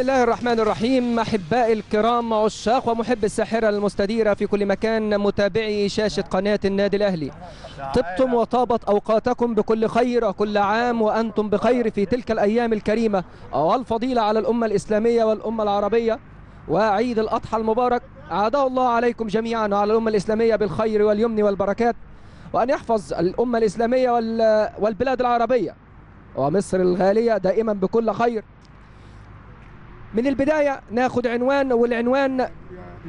بسم الله الرحمن الرحيم أحبائي الكرام عشاق ومحب الساحرة المستديرة في كل مكان متابعي شاشة قناة النادي الأهلي طبتم وطابت أوقاتكم بكل خير وكل عام وأنتم بخير في تلك الأيام الكريمة والفضيلة على الأمة الإسلامية والأمة العربية وعيد الأضحى المبارك أعاده الله عليكم جميعا وعلى الأمة الإسلامية بالخير واليمن والبركات وأن يحفظ الأمة الإسلامية وال- والبلاد العربية ومصر الغالية دائما بكل خير من البداية ناخد عنوان والعنوان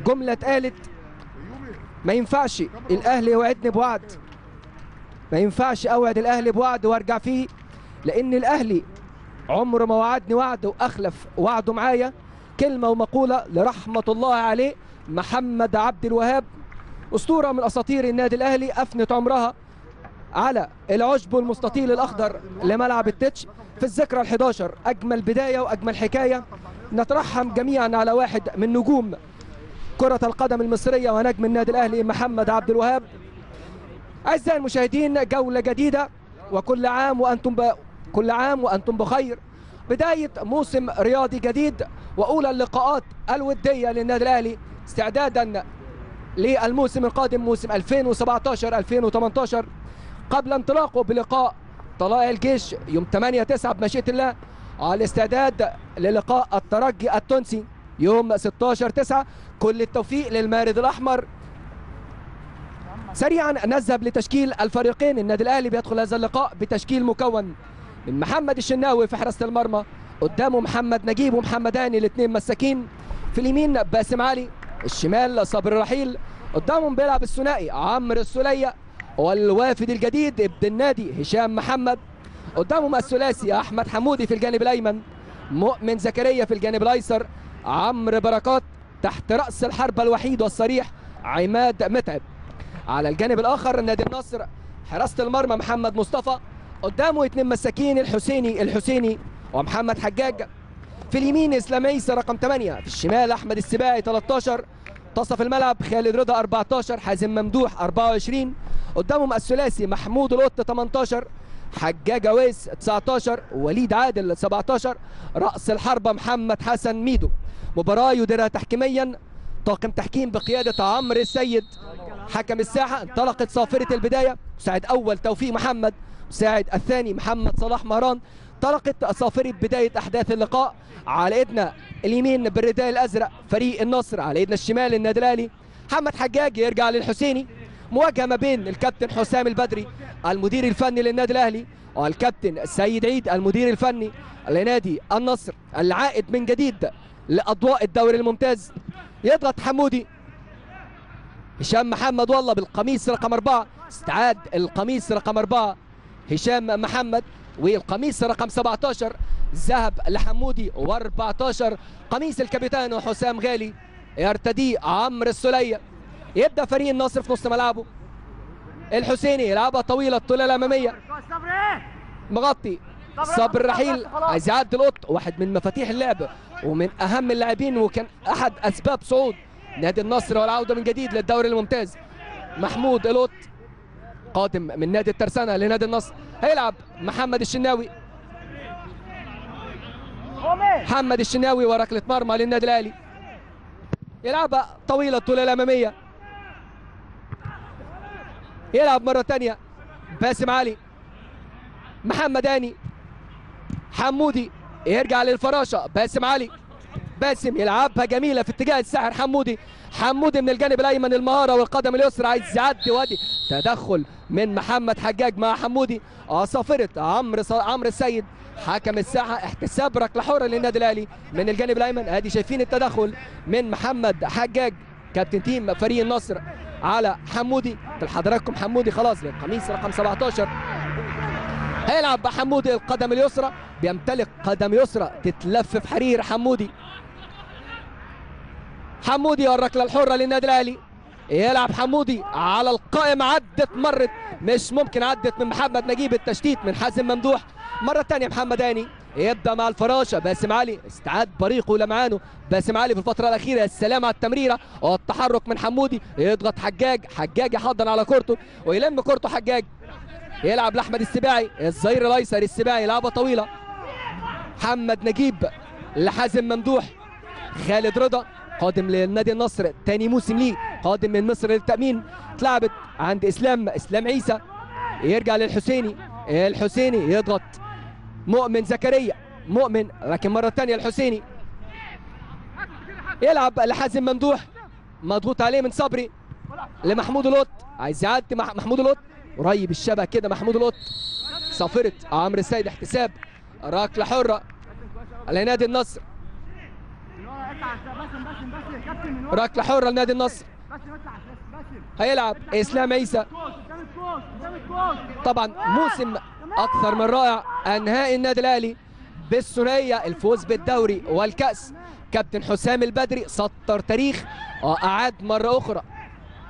جملة اتقالت. ما ينفعش الأهلي يوعدني بوعد. ما ينفعش أوعد الأهلي بوعد وأرجع فيه لأن الأهلي عمره ما وعدني وعد وأخلف وعده معايا. كلمة ومقولة لرحمة الله عليه محمد عبد الوهاب أسطورة من أساطير النادي الأهلي أفنت عمرها على العشب المستطيل الأخضر لملعب التتش في الذكرى ال11 أجمل بداية وأجمل حكاية. نترحم جميعا على واحد من نجوم كرة القدم المصرية ونجم النادي الأهلي محمد عبد الوهاب. أعزائي المشاهدين جولة جديدة وكل عام وأنتم ب... كل عام وأنتم بخير. بداية موسم رياضي جديد وأولى اللقاءات الودية للنادي الأهلي استعدادا للموسم القادم موسم 2017-2018 قبل انطلاقه بلقاء طلائع الجيش يوم 8 9 بمشيئة الله على الاستعداد للقاء الترجي التونسي يوم 16 9 كل التوفيق للمارد الأحمر. سريعا نذهب لتشكيل الفريقين. النادي الأهلي بيدخل هذا اللقاء بتشكيل مكون من محمد الشناوي في حراسة المرمى قدامه محمد نجيب ومحمد هاني الاثنين مساكين. في اليمين باسم علي الشمال صبر رحيل قدامهم بيلعب الثنائي عمرو السولية والوافد الجديد ابن النادي هشام محمد. قدامهم الثلاثي أحمد حمودي في الجانب الأيمن مؤمن زكريا في الجانب الأيسر عمرو بركات تحت رأس الحربه الوحيد والصريح عماد متعب. على الجانب الآخر نادي النصر حراسة المرمى محمد مصطفى قدامه اثنين مساكين الحسيني الحسيني ومحمد حجاج. في اليمين إسلام عيسى رقم 8 في الشمال أحمد السباعي 13 تصف الملعب خالد رضا 14 حازم ممدوح 24 قدامهم الثلاثي محمود القط 18 حجاج عويس 19 وليد عادل 17 رأس الحربة محمد حسن ميدو. مباراة يديرها تحكيميا طاقم تحكيم بقيادة عمرو السيد حكم الساحة انطلقت صافرة البداية. مساعد أول توفيق محمد مساعد الثاني محمد صلاح مهران. طلقت صافرة بداية أحداث اللقاء على إيدنا اليمين بالرداء الأزرق فريق النصر على إيدنا الشمال النادي الأهلي محمد حجاج يرجع للحسيني. مواجهة ما بين الكابتن حسام البدري المدير الفني للنادي الأهلي والكابتن سيد عيد المدير الفني لنادي النصر العائد من جديد لأضواء الدوري الممتاز. يضغط حمودي هشام محمد والله بالقميص رقم أربعة استعاد القميص رقم أربعة هشام محمد والقميص رقم 17 ذهب لحمودي و14 قميص الكابتن حسام غالي يرتديه عمرو السلية يبدأ فريق النصر في نص ملعبه. الحسيني يلعبها طويلة الطولة الأمامية. مغطي. صابر رحيل. عايز يعدي القط واحد من مفاتيح اللعب ومن أهم اللاعبين وكان أحد أسباب صعود نادي النصر والعودة من جديد للدوري الممتاز. محمود القط قادم من نادي الترسانة لنادي النصر. هيلعب محمد الشناوي. محمد الشناوي وركله مرمى للنادي الأهلي. يلعبها طويلة الطولة الأمامية. يلعب مرة تانية. باسم علي. محمد هاني. حمودي يرجع للفراشة. باسم علي. باسم يلعبها جميلة في اتجاه الساحر حمودي. حمودي من الجانب الأيمن المهارة والقدم اليسرى. عايز يعدي وادي. تدخل من محمد حجاج مع حمودي. صافرة عمرو. عمرو السيد. حكم الساحة احتساب ركلة حرة للنادي الأهلي. من الجانب الأيمن أدي شايفين التدخل من محمد حجاج كابتن تيم فريق النصر. على حمودي. لحضراتكم حمودي خلاص بالقميص رقم 17 هيلعب بحمودي القدم اليسرى. بيمتلك قدم يسرى. تتلف في حرير حمودي. حمودي والركله الحره للنادي الأهلي. يلعب حمودي على القائم. عدت مرت مش ممكن عدت من محمد نجيب التشتيت من حازم ممدوح. مرة ثانية محمد هاني. يبدأ مع الفراشه باسم علي. استعاد بريقه لمعانه. باسم علي في الفترة الأخيرة. السلام على التمريرة. والتحرك من حمودي. يضغط حجاج. حجاج يحضن على كورته. ويلم كورته حجاج. يلعب لأحمد السباعي. الظهير الأيسر السباعي. لعبة طويلة. محمد نجيب. لحازم ممدوح. خالد رضا. قادم للنادي النصر. تاني موسم ليه. قادم من مصر للتأمين. اتلعبت عند إسلام. إسلام عيسى. يرجع للحسيني. الحسيني يضغط. مؤمن زكريا مؤمن لكن مرة تانية الحسيني. يلعب لحازم ممدوح مضغوط عليه من صبري لمحمود القط عايز يعدي مح- محمود القط قريب الشبه كده محمود القط صافرة عمرو السيد احتساب. ركلة حرة لنادي النصر. ركلة حرة لنادي النصر. هيلعب إسلام عيسى. طبعا موسم أكثر من رائع أنهاء النادي الأهلي بالثنائية الفوز بالدوري والكأس. كابتن حسام البدري سطر تاريخ وأعاد مرة أخرى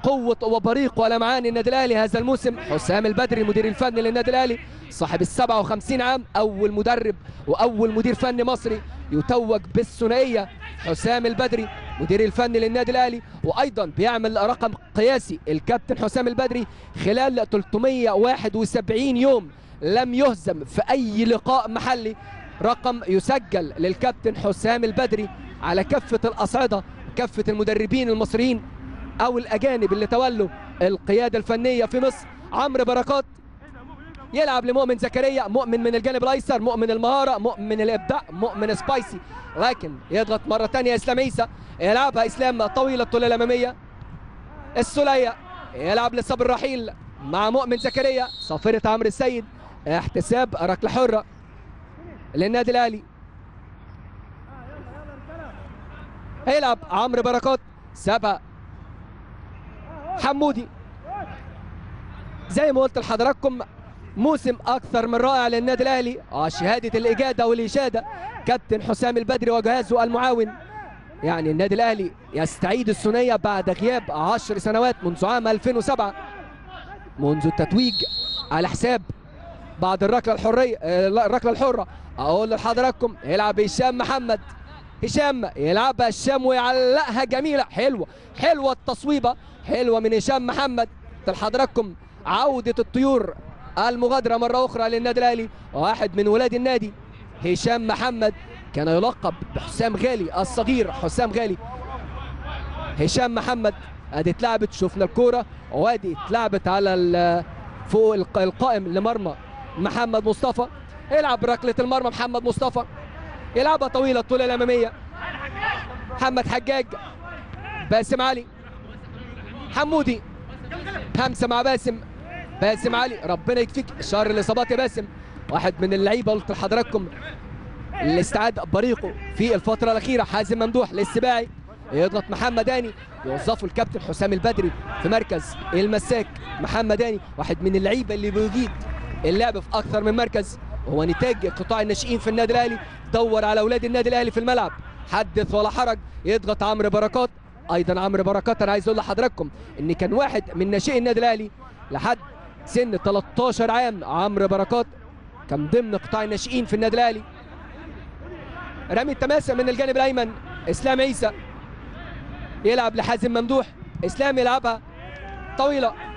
قوة وبريق ولمعان النادي الأهلي هذا الموسم. حسام البدري المدير الفني للنادي الأهلي صاحب ال 57 عام أول مدرب وأول مدير فني مصري يتوج بالثنائية. حسام البدري مدير الفني للنادي الأهلي وأيضا بيعمل رقم قياسي. الكابتن حسام البدري خلال 371 يوم لم يهزم في أي لقاء محلي. رقم يسجل للكابتن حسام البدري على كافة الأصعدة كافة المدربين المصريين أو الأجانب اللي تولوا القيادة الفنية في مصر. عمرو بركات يلعب لمؤمن زكريا مؤمن من الجانب الأيسر مؤمن المهارة مؤمن الإبداع مؤمن سبايسي. لكن يضغط مرة ثانية إسلام عيسى يلعبها إسلام طويلة الطول الأمامية. السلية يلعب لصبر رحيل مع مؤمن زكريا صافره عمرو السيد. احتساب ركلة حرة للنادي الأهلي. هيلعب عمرو بركات سابها حمودي. زي ما قلت لحضراتكم موسم أكثر من رائع للنادي الأهلي. آه شهادة الإجادة والاشاده كابتن حسام البدري وجهازه المعاون. يعني النادي الأهلي يستعيد الثنائية بعد غياب 10 سنوات منذ عام 2007 منذ التتويج على حساب بعد الركلة الحرية آه، الركلة الحرة. أقول لحضراتكم يلعب هشام محمد. هشام يلعبها هشام ويعلقها جميلة. حلوة حلوة التصويبة. حلوة من هشام محمد. لحضراتكم عودة الطيور المغادرة مرة أخرى للنادي الأهلي. واحد من ولاد النادي. هشام محمد كان يلقب بحسام غالي الصغير حسام غالي. هشام محمد أدي اتلعبت شفنا الكورة. وأدي اتلعبت على فوق الق- القائم لمرمى محمد مصطفى. يلعب ركله المرمى محمد مصطفى. يلعبها طويلة الطول الأمامية. محمد حجاج. باسم علي. حمودي. همسة مع باسم. باسم علي. ربنا يكفيك. شر الإصابات يا باسم. واحد من اللعيبة قلت لحضراتكم. اللي استعاد بريقه في الفترة الأخيرة. حازم ممدوح للسباعي. يضغط محمد هاني. يوظفه الكابتن حسام البدري في مركز المساك. محمد هاني واحد من اللعيبة اللي بيجيد اللعب في أكثر من مركز وهو نتاج قطاع الناشئين في النادي الأهلي. دور على أولاد النادي الأهلي في الملعب. حدث ولا حرج يضغط عمرو بركات. أيضا عمرو بركات أنا عايز أقول لحضراتكم ان كان واحد من ناشئي النادي الأهلي لحد سن 13 عام. عمرو بركات كان ضمن قطاع الناشئين في النادي الأهلي. رمي التماسة من الجانب الأيمن إسلام عيسى. يلعب لحازم ممدوح. إسلام يلعبها طويلة.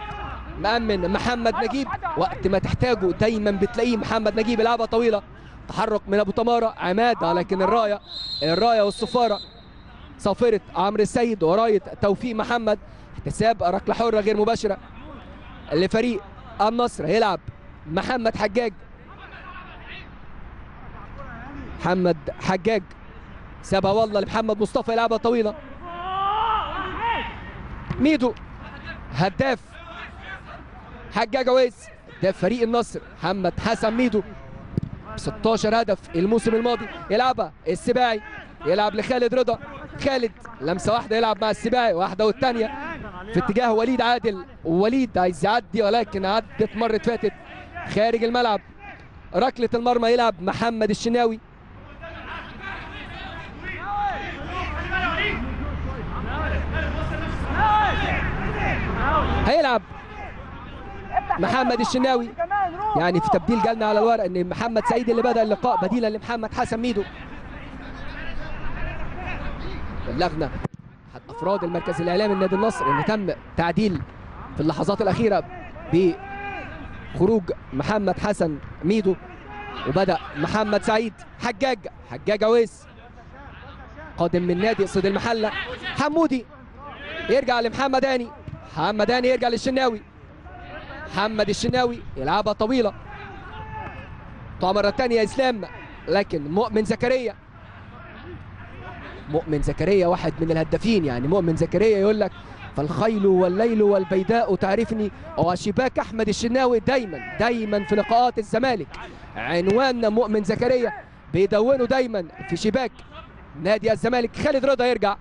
مأمن محمد نجيب. وقت ما تحتاجه دايما بتلاقيه محمد نجيب. يلعبها طويلة. تحرك من أبو تمارة عماده لكن الراية الراية والصفارة. صافرة عمرو السيد وراية توفيق محمد. احتساب ركلة حرة غير مباشرة لفريق النصر. هيلعب محمد حجاج. محمد حجاج. سابها والله لمحمد مصطفى. يلعبها طويلة. ميدو هداف حجاج عويس هداف فريق النصر. محمد حسن ميدو. 16 هدف الموسم الماضي. يلعبها. السباعي. يلعب لخالد رضا. خالد لمسة واحدة. يلعب مع السباعي. واحدة والثانيه في اتجاه وليد عادل. وليد عايز يعدي ولكن عدت مرت فاتت. خارج الملعب. ركلة المرمى. يلعب محمد الشناوي. هيلعب. محمد الشناوي. يعني في تبديل جالنا على الورق إن محمد سعيد اللي بدأ اللقاء بديلا لمحمد حسن ميدو. بلغنا احد أفراد المركز الإعلامي لنادي النصر إن تم تعديل في اللحظات الأخيرة بخروج محمد حسن ميدو. وبدأ محمد سعيد حجاج حجاج عويس قادم من نادي صيد المحلة. حمودي يرجع لمحمد هاني. محمد هاني يرجع للشناوي. محمد الشناوي يلعبها طويلة. طبعا مرة ثانية إسلام لكن مؤمن زكريا. مؤمن زكريا واحد من الهدافين يعني مؤمن زكريا يقول لك فالخيل والليل والبيداء تعرفني. وشباك أحمد الشناوي دايما دايما في لقاءات الزمالك. عنوان مؤمن زكريا بيدونه دايما في شباك نادي الزمالك. خالد رضا يرجع.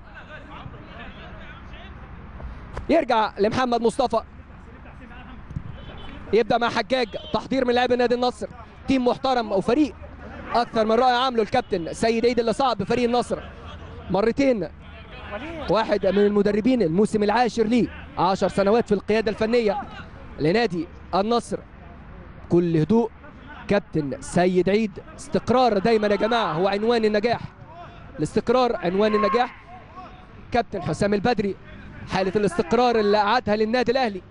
يرجع لمحمد مصطفى. يبدأ مع حجاج تحضير من لاعبي نادي النصر. تيم محترم أو فريق. أكثر من رائع عامله الكابتن سيد عيد اللي صعد بفريق النصر. مرتين. واحد من المدربين الموسم العاشر ليه 10 سنوات في القيادة الفنية لنادي النصر. كل هدوء. كابتن سيد عيد. استقرار دايما يا جماعة. هو عنوان النجاح. الاستقرار عنوان النجاح. كابتن حسام البدري. حالة الاستقرار اللي أعادها للنادي الأهلي.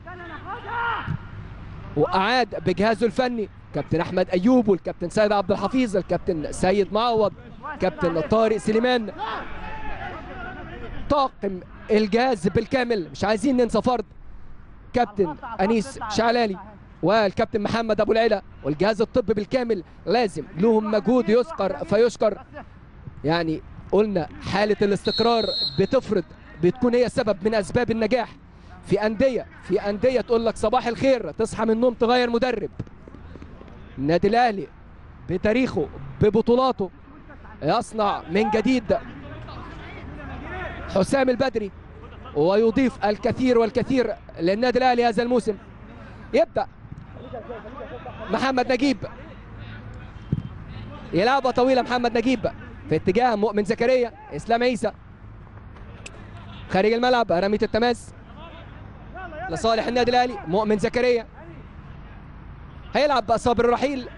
وأعاد بجهازه الفني. كابتن أحمد أيوب والكابتن سيد عبد الحفيظ الكابتن سيد معوض كابتن طارق سليمان. طاقم الجهاز بالكامل. مش عايزين ننسى فرد. كابتن أنيس شعلالي والكابتن محمد أبو العلا. والجهاز الطبي بالكامل. لازم لهم مجهود يذكر فيشكر. يعني قلنا حالة الاستقرار بتفرض بتكون هي سبب من أسباب النجاح. في أندية في أندية تقول لك صباح الخير تصحى من النوم تغير مدرب. النادي الأهلي بتاريخه ببطولاته يصنع من جديد حسام البدري ويضيف الكثير والكثير للنادي الأهلي هذا الموسم. يبدأ محمد نجيب. يلعبها طويلة محمد نجيب في اتجاه مؤمن زكريا إسلام عيسى. خارج الملعب رمية التماس. لصالح النادي الأهلي مؤمن زكريا. هيلعب صابر الرحيل.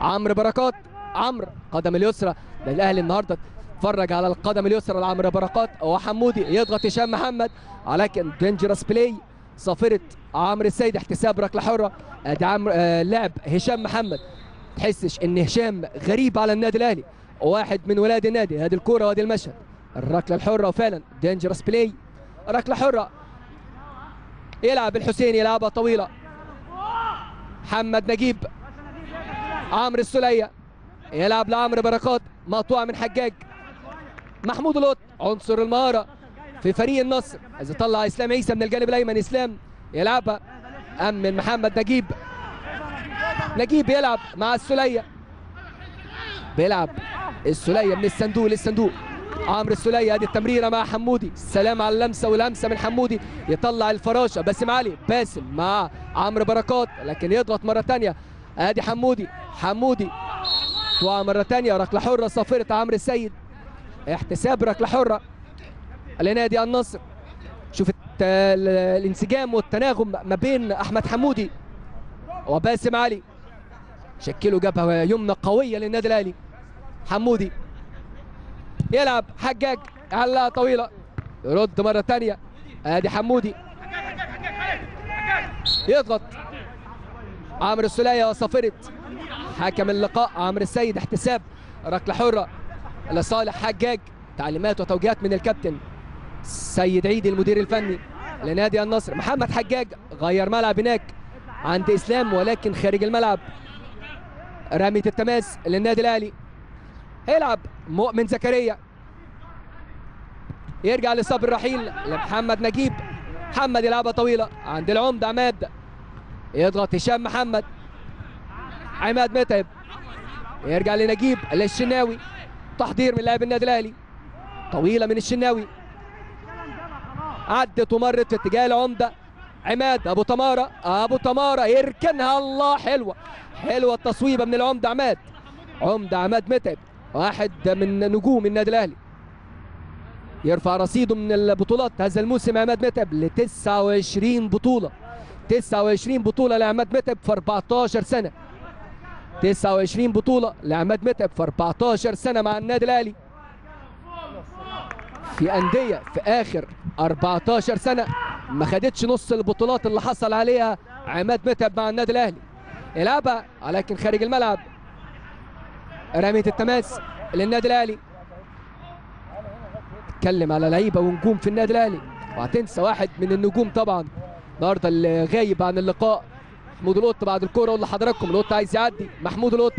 عمرو بركات عمرو قدم اليسرى ده الاهلي النهارده. اتفرج على القدم اليسرى لعمرو بركات. وحمودي يضغط هشام محمد ولكن dangerous play صافره عمرو السيد احتساب ركلة حرة. أدي عمرو آه لعب هشام محمد. تحسش إن هشام غريب على النادي الأهلي. واحد من ولاد النادي هذه الكوره وادي المشهد. الركلة الحرة وفعلا dangerous play ركلة حرة يلعب الحسين يلعبها طويلة. محمد نجيب عمرو السلية يلعب لعمرو بركات مقطوعه من حجاج. محمود لوط عنصر المهارة في فريق النصر. إذا طلع إسلام عيسى من الجانب الأيمن إسلام يلعبها. أمن محمد نجيب. نجيب يلعب مع السلية. بيلعب السلية من الصندوق للصندوق. عمرو السلية ادي التمريرة مع حمودي. السلام على اللمسة واللمسه من حمودي. يطلع الفراشه باسم علي باسم مع عمرو بركات. لكن يضغط مرة ثانية ادي حمودي. حمودي. ومره ثانية ركلة حرة. صافره عمرو السيد. احتساب ركلة حرة. لنادي النصر. شوف الانسجام والتناغم ما بين أحمد حمودي وباسم علي شكلوا جبهة يمنى قوية للنادي الأهلي. حمودي. يلعب حجاج علقه طويلة. يرد مرة ثانية آدي حمودي. يضغط. عمرو السلية وصفرت. حكم اللقاء. عمرو السيد احتساب. ركلة حرة. لصالح حجاج تعليمات وتوجيهات من الكابتن سيد عيد المدير الفني لنادي النصر. محمد حجاج غير ملعب هناك. عند إسلام ولكن خارج الملعب. رمية التماس للنادي الأهلي. هيلعب مؤمن زكريا. يرجع لصبر رحيل لمحمد نجيب. محمد يلعبها طويلة عند العمده عماد. يضغط هشام محمد. عماد متعب. يرجع لنجيب للشناوي. تحضير من لاعب النادي الأهلي. طويلة من الشناوي. عدت ومرت في اتجاه العمدة. عماد أبو تمارة. أبو تمارة يركنها. الله حلوة. حلوة التصويبة من العمدة عماد. عمدة عماد متعب. واحد من نجوم النادي الأهلي. يرفع رصيده من البطولات. هذا الموسم عماد متعب ل 29 بطولة. 29 بطولة لعماد متعب في 14 سنة. 29 بطولة لعماد متعب في 14 سنة مع النادي الأهلي. في أندية في آخر 14 سنة ما خدتش نص البطولات اللي حصل عليها عماد متعب مع النادي الأهلي. يلعبها ولكن خارج الملعب. رمية التماس للنادي الأهلي. بتكلم على لعيبة ونجوم في النادي الأهلي. وهتنسى واحد من النجوم طبعا. النهارده اللي غايب عن اللقاء. محمود القط بعد الكورة أقول لحضراتكم القط عايز يعدي. محمود القط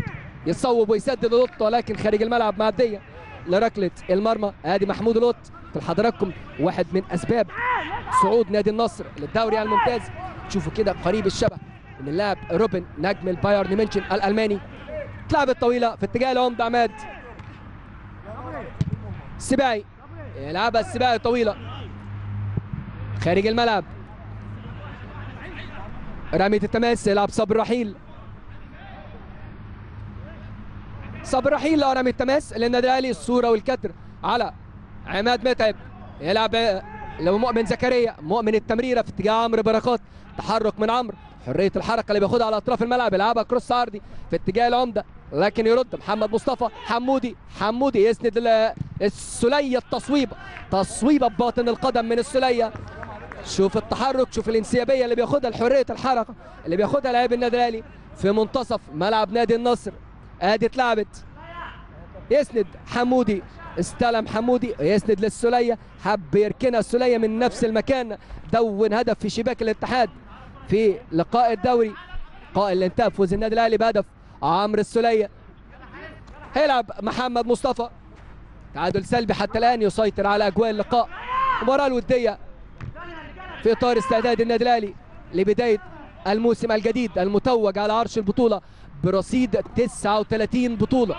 يصوب ويسدد القط ولكن خارج الملعب معدية لركلة المرمى. ادي محمود القط لحضراتكم واحد من أسباب صعود نادي النصر للدوري الممتاز. تشوفوا كده قريب الشبه من اللاعب روبن نجم البايرن ميونشن الألماني. اتلعبت طويلة في اتجاه العمده عماد. السباعي يلعبها السباعي طويلة. خارج الملعب. رمية التماس يلعب صبر رحيل. صبر رحيل رمي التماس للنادي الأهلي الصورة والكادر على عماد متعب. يلعب لو مؤمن زكريا مؤمن التمريرة في اتجاه عمرو بركات. تحرك من عمرو. حرية الحركة اللي بياخدها على أطراف الملعب يلعبها كروس عرضي في اتجاه العمدة لكن يرد محمد مصطفى حمودي حمودي يسند السلية التصويب تصويبه بباطن القدم من السلية. شوف التحرك شوف الانسيابية اللي بياخدها حريه الحركة اللي بياخدها لاعب النادي الأهلي في منتصف ملعب نادي النصر. ادي اتلعبت. يسند حمودي استلم حمودي يسند للسلية حب يركنها السلية من نفس المكان. دون هدف في شباك الاتحاد. في لقاء الدوري. لقاء اللي انتهى بفوز النادي الأهلي بهدف عمرو السلية. هيلعب محمد مصطفى. تعادل سلبي حتى الآن يسيطر على أجواء اللقاء. المباراة الودية في إطار استعداد النادي الأهلي لبداية الموسم الجديد المتوج على عرش البطولة برصيد 39 بطولة.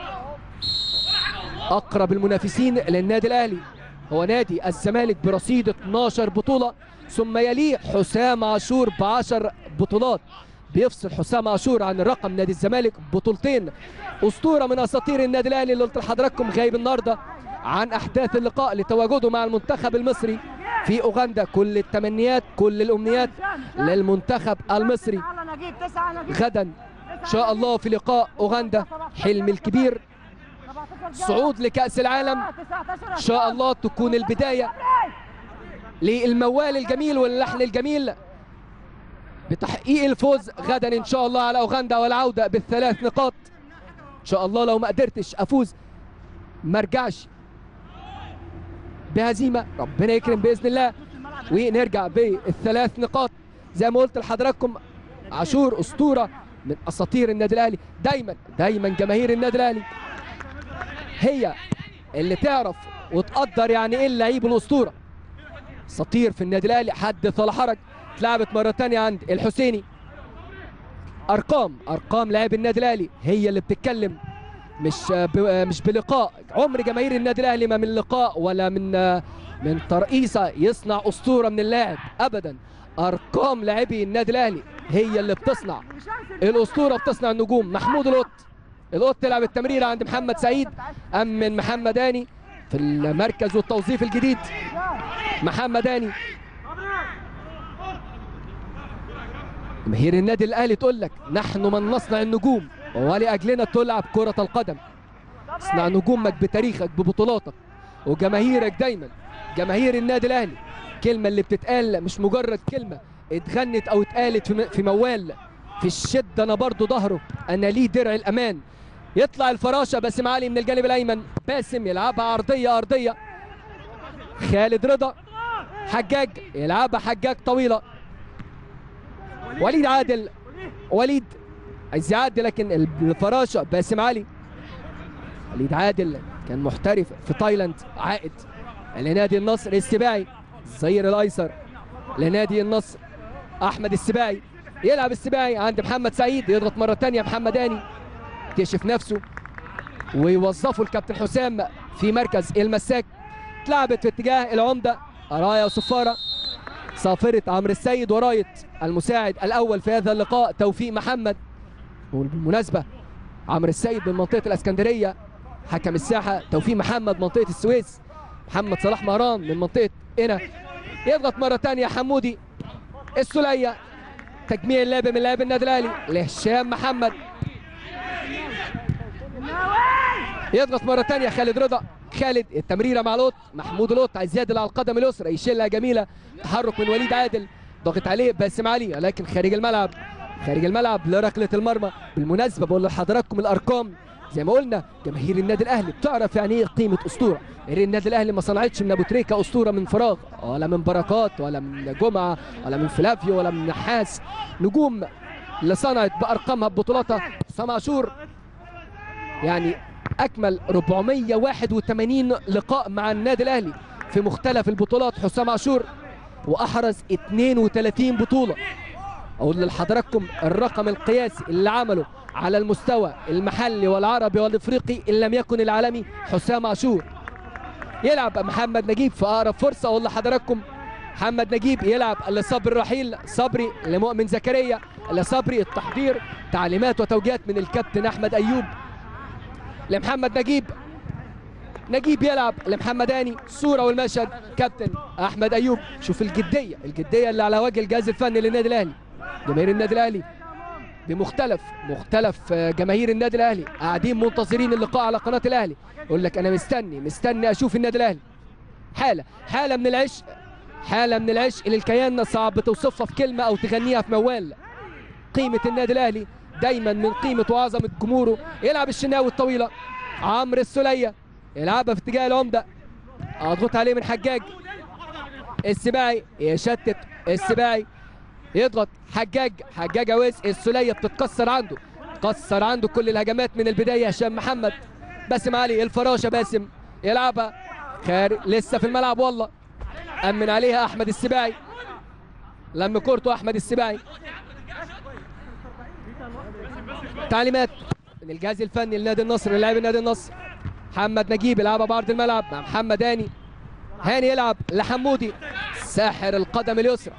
أقرب المنافسين للنادي الأهلي هو نادي الزمالك برصيد 12 بطولة. ثم يليه حسام عاشور ب 10 بطولات. بيفصل حسام عاشور عن الرقم نادي الزمالك بطولتين. أسطورة من أساطير النادي الأهلي اللي قلت لحضراتكم غايب النهارده عن أحداث اللقاء لتواجده مع المنتخب المصري في أوغندا. كل التمنيات كل الأمنيات للمنتخب المصري. غدا إن شاء الله في لقاء أوغندا حلم الكبير صعود لكأس العالم. إن شاء الله تكون البداية. للموال الجميل واللحن الجميل. بتحقيق الفوز غدا إن شاء الله على أوغندا والعودة بالثلاث نقاط. إن شاء الله لو ما قدرتش أفوز ما أرجعش بهزيمة. ربنا يكرم بإذن الله. ونرجع بالثلاث نقاط. زي ما قلت لحضراتكم عاشور أسطورة من أساطير النادي الأهلي. دايما دايما جماهير النادي الأهلي. هي اللي تعرف وتقدر يعني إيه اللعيب الأسطورة. اساطير في النادي الأهلي حدث ولا حرج اتلعبت مرة ثانية عند الحسيني. أرقام أرقام لاعب النادي الأهلي هي اللي بتتكلم مش. مش بلقاء. عمر جماهير النادي الأهلي ما من لقاء ولا من من ترقيصه يصنع أسطورة من اللاعب ابدا. أرقام لاعبي النادي الأهلي هي اللي بتصنع. الأسطورة بتصنع النجوم. محمود القط القط تلعب التمريره عند محمد سعيد. أمن محمد هاني. في المركز والتوظيف الجديد. محمد هاني. جماهير النادي الأهلي تقول لك نحن من نصنع النجوم ولاجلنا تلعب كرة القدم. اصنع نجومك بتاريخك ببطولاتك. وجماهيرك دايما جماهير النادي الأهلي الكلمة اللي بتتقال مش مجرد كلمة اتغنت أو اتقالت في موال في الشدة. أنا برضو ظهره أنا ليه درع الأمان. يطلع الفراشه باسم علي من الجانب الايمن. باسم يلعبها عرضيه أرضية. خالد رضا. حجاج. يلعبها حجاج طويلة. وليد عادل. وليد. عايز يعدي لكن الفراشه باسم علي. وليد عادل كان محترف في تايلاند. عائد. لنادي النصر السباعي. الظهير الأيسر. لنادي النصر. أحمد السباعي. يلعب السباعي عند محمد سعيد. يضغط مرة ثانية محمد هاني. كشف نفسه ويوظفه الكابتن حسام في مركز المساك. اتلعبت في اتجاه العمدة. رايه وصفاره صافره عمرو السيد ورايه المساعد الأول في هذا اللقاء توفيق محمد. وبالمناسبة عمرو السيد من منطقة الإسكندرية حكم الساحة توفيق محمد منطقة السويس. محمد صلاح مهران من منطقة هنا يضغط مرة ثانية حمودي السلية. تجميع اللعب من لاعب النادي الأهلي لهشام محمد. يضغط مرة ثانية خالد رضا. خالد التمريرة مع لوط. محمود لوط عايز يعدل على القدم اليسرى. يشيلها جميلة. تحرك من وليد عادل. ضغط عليه باسم علي لكن خارج الملعب. خارج الملعب لركلة المرمى. بالمناسبة بقول لحضراتكم الأرقام. زي ما قلنا جماهير النادي الأهلي بتعرف يعني إيه قيمة أسطورة. النادي الأهلي ما صنعتش من أبو تريكة أسطورة من فراغ ولا من بركات ولا من جمعة ولا من فلافيو ولا من نحاس. نجوم اللي صنعت بأرقامها ببطولاتها. حسام عاشور يعني أكمل 481 لقاء مع النادي الأهلي في مختلف البطولات. حسام عاشور وأحرز 32 بطولة. أقول لحضراتكم الرقم القياسي اللي عمله على المستوى المحلي والعربي والإفريقي إن لم يكن العالمي حسام عاشور. يلعب محمد نجيب في أقرب فرصة. أقول لحضراتكم محمد نجيب يلعب لصبري رحيل صبري لمؤمن زكريا لصبري التحضير تعليمات وتوجيهات من الكابتن أحمد أيوب. لمحمد نجيب. نجيب يلعب لمحمداني صورة والمشهد. كابتن أحمد أيوب. شوف الجدية الجدية اللي على وجه الجهاز الفني للنادي الأهلي. جماهير النادي الأهلي بمختلف مختلف جماهير النادي الأهلي. قاعدين منتظرين اللقاء على قناة الأهلي. يقول لك أنا مستني مستني أشوف النادي الأهلي. حالة حالة من العشق حالة من العشق للكيان صعب توصفها في كلمة أو تغنيها في موال. قيمة النادي الأهلي دايما من قيمة وعظمة جمهوره. يلعب الشناوي الطويلة. عمرو السولية يلعبها في اتجاه العمدة. أضغط عليه من حجاج. السباعي يشتت. السباعي يضغط. حجاج. حجاج عويس. السولية بتتكسر عنده. كسر عنده كل الهجمات من البداية. هشام محمد. باسم علي. الفراشه باسم. يلعبها. خارج لسه في الملعب. والله. أمن عليها أحمد السباعي. لم كورته أحمد السباعي. تعليمات من الجهاز الفني لنادي النصر للاعب النادي النصر. محمد نجيب يلعبها بعرض الملعب. مع محمد هاني. هاني يلعب لحمودي. ساحر القدم اليسرى.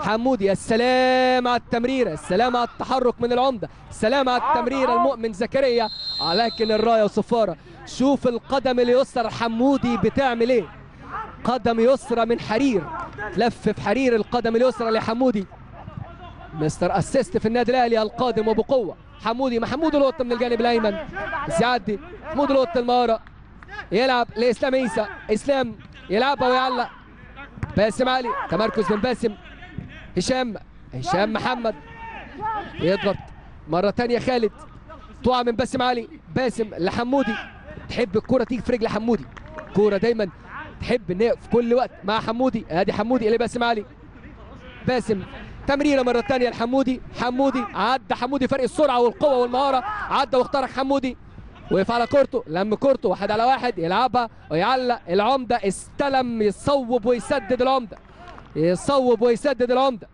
حمودي السلام على التمريره السلام على التحرك من العمدة السلام على التمريره المؤمن زكريا. لكن الراية وصفارة. شوف القدم اليسرى حمودي بتعمل إيه؟ قدم يسرى من حرير. لف في حرير القدم اليسرى لحمودي. مستر أسيست في النادي الأهلي القادم وبقوة. حمودي محمود القط من الجانب الأيمن. بس يعدي محمود القط المهارة. يلعب لإسلام عيسى. إسلام يلعبها ويعلق. باسم علي تمركز من باسم هشام. هشام محمد. يضغط. مرة تانية خالد. تقع من باسم علي. باسم لحمودي. تحب الكرة تيجي في رجل حمودي. كورة دايما تحب إن في كل وقت مع حمودي. أدي حمودي اللي باسم علي. باسم تمريرة مرة ثانية لحمودي. حمودي عدى حمودي فرق السرعة والقوة والمهارة. عدى واخترق حمودي. وقف على كورته لم كورته واحد على واحد يلعبها ويعلق. العمدة استلم يصوب ويسدد العمدة. يصوب ويسدد العمدة.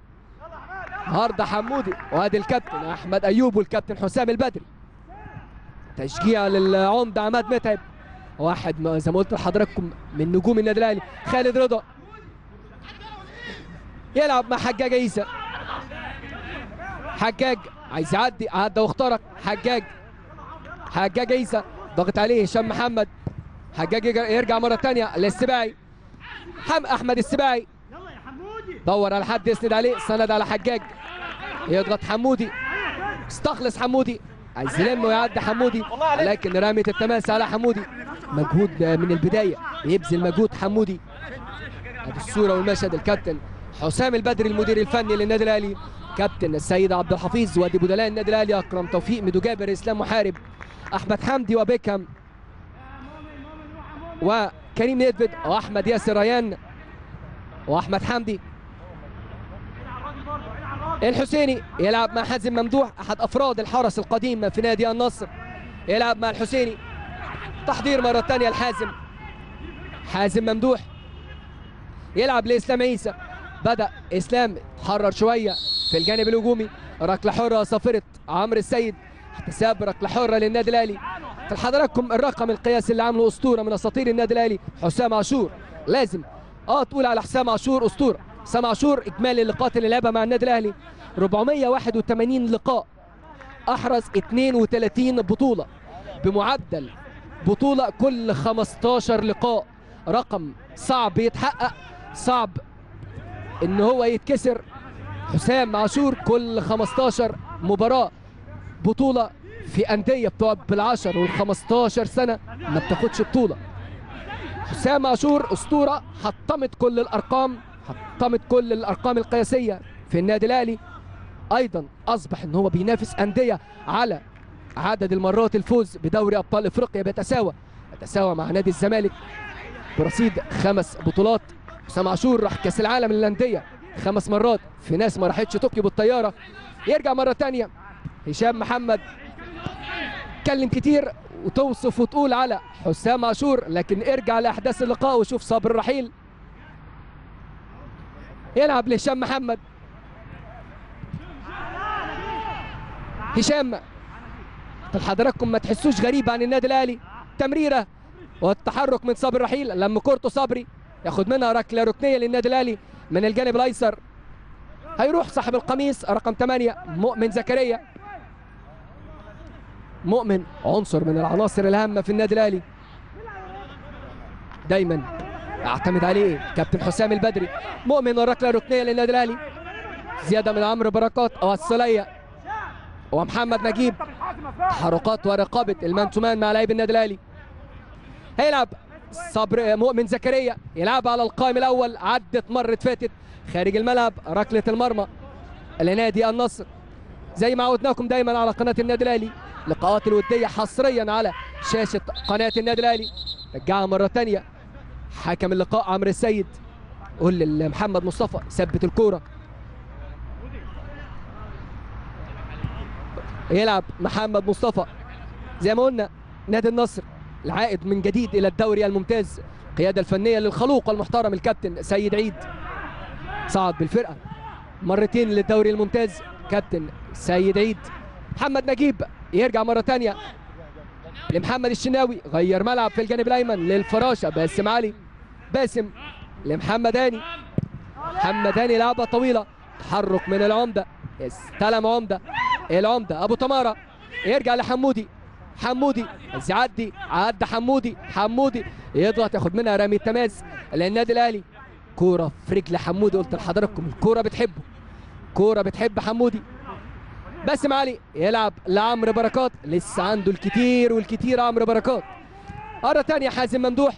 النهارده حمودي وادي الكابتن أحمد أيوب والكابتن حسام البدري. تشجيع للعمدة عماد متعب. واحد زي ما قلت لحضراتكم من نجوم النادي الأهلي خالد رضا. يلعب مع حجاج عيسى. حجاج عايز يعدي. عدى واخترق حجاج حجاج عيسى. ضغط عليه هشام محمد. حجاج يرجع مرة ثانية للسباعي. حم أحمد السباعي. دور على حد يسند عليه. سند على حجاج يضغط حمودي. استخلص حمودي. عايز يلم ويعدي حمودي. لكن رمية التماس على حمودي. مجهود من البداية. يبذل مجهود حمودي. ادي الصورة والمشهد الكابتن حسام البدري المدير الفني للنادي الأهلي. كابتن السيد عبد الحفيظ وادي بدلاء النادي الأهلي أكرم توفيق ميدو جابر اسلام محارب أحمد حمدي وبيكهام وكريم نيدفيد وأحمد ياسر ريان وأحمد حمدي. الحسيني يلعب مع حازم ممدوح أحد أفراد الحرس القديم في نادي النصر. يلعب مع الحسيني. تحضير مرة ثانية لحازم. حازم ممدوح يلعب لإسلام عيسى. بدأ إسلام حرر شوية في الجانب الهجومي. ركلة حرة صفرت عمرو السيد احتساب ركلة حرة للنادي الأهلي. لحضراتكم الرقم القياسي اللي عامله أسطورة من أساطير النادي الأهلي حسام عاشور. لازم آه تقول على حسام عاشور أسطورة. حسام عاشور إجمالي اللقاءات اللي لعبها مع النادي الأهلي. 481 لقاء أحرز 32 بطولة. بمعدل بطولة كل 15 لقاء. رقم صعب يتحقق صعب إن هو يتكسر. حسام عاشور كل 15 مباراة بطولة في أندية بتقعد بال10 وال15 سنة ما بتاخدش بطولة. حسام عاشور أسطورة حطمت كل الأرقام حطمت كل الأرقام القياسية في النادي الأهلي. أيضا أصبح إن هو بينافس أندية على عدد المرات الفوز بدوري أبطال إفريقيا. بيتساوى يتساوى مع نادي الزمالك برصيد خمس بطولات. حسام عاشور راح كأس العالم للأندية خمس مرات. في ناس ما راحتش طوكيو بالطيارة. يرجع مرة تانية. هشام محمد اتكلم كتير وتوصف وتقول على حسام عاشور لكن ارجع لأحداث اللقاء وشوف صابر الرحيل. يلعب لهشام محمد. هشام حضراتكم ما تحسوش غريب عن النادي الأهلي؟ تمريرة والتحرك من صابر رحيل لما كورته صبري ياخد منها ركله ركنيه للنادي الأهلي. من الجانب الأيسر هيروح صاحب القميص رقم 8 مؤمن زكريا. مؤمن عنصر من العناصر الهامة في النادي الأهلي. دايما أعتمد عليه كابتن حسام البدري. مؤمن والركله الركنيه للنادي الأهلي. زيادة من عمرو بركات أو السليه ومحمد نجيب. تحركات ورقابة المان تو مان مع لاعب النادي الأهلي. هيلعب. صبر مؤمن زكريا يلعب على القائم الأول عدت مرت فاتت خارج الملعب ركلة المرمى لنادي النصر. زي ما عودناكم دايما على قناة النادي الأهلي لقاءات الودية حصريا على شاشة قناة النادي الأهلي. رجعها مرة ثانية حكم اللقاء عمرو السيد. قول لمحمد مصطفى ثبت الكورة. يلعب محمد مصطفى. زي ما قلنا نادي النصر. العائد من جديد إلى الدوري الممتاز. القياده الفنية للخلوق والمحترم الكابتن سيد عيد صعد بالفرقة مرتين للدوري الممتاز. كابتن سيد عيد محمد نجيب يرجع مرة ثانية لمحمد الشناوي. غير ملعب في الجانب الأيمن للفراشة باسم علي باسم لمحمد هاني. محمد هاني لعبة طويلة تحرك من العمدة استلم عمدة العمده أبو تمارة يرجع لحمودي. حمودي عايز يعدي عدى حمودي حمودي. يضغط ياخد منها رمي التماس للنادي الأهلي. كورة في رجل حمودي قلت لحضراتكم الكورة بتحبه. كورة بتحب حمودي. باسم علي يلعب لعمرو بركات. لسه عنده الكتير والكتير عمرو بركات. مرة تانية حازم ممدوح.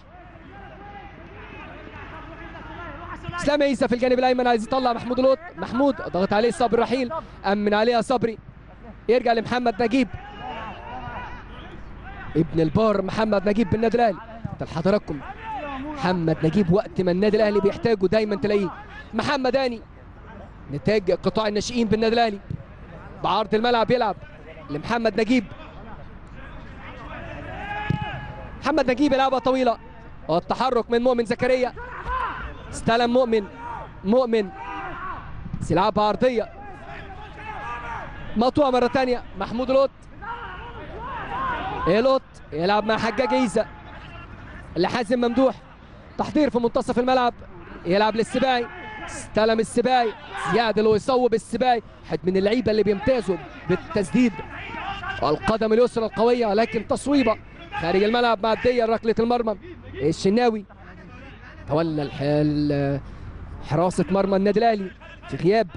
إسلام عيسى في الجانب الأيمن عايز يطلع محمود القط محمود ضغط عليه صبري رحيل. أمن عليها صبري. يرجع لمحمد نجيب. ابن البار محمد نجيب بالنادي الأهلي. لحضراتكم محمد نجيب وقت ما النادي الأهلي بيحتاجه دايما تلاقيه. محمد هاني نتاج قطاع الناشئين بالنادي الأهلي. بعرض الملعب يلعب لمحمد نجيب. محمد نجيب يلعبها طويلة. والتحرك من مؤمن زكريا. استلم مؤمن مؤمن. يلعبها عرضيه مقطوعه مرة ثانية محمود لوط. لوط يلعب مع حجاج عيسى لحازم ممدوح. تحضير في منتصف الملعب. يلعب للسباعي. استلم السباعي. زياد اللي يصوب السباعي. حد من اللعيبة اللي بيمتازوا بالتسديد. والقدم اليسرى القوية لكن تصويبة. خارج الملعب معديه ركلة المرمى. الشناوي. تولى الحال حراسة مرمى النادي الأهلي. في غياب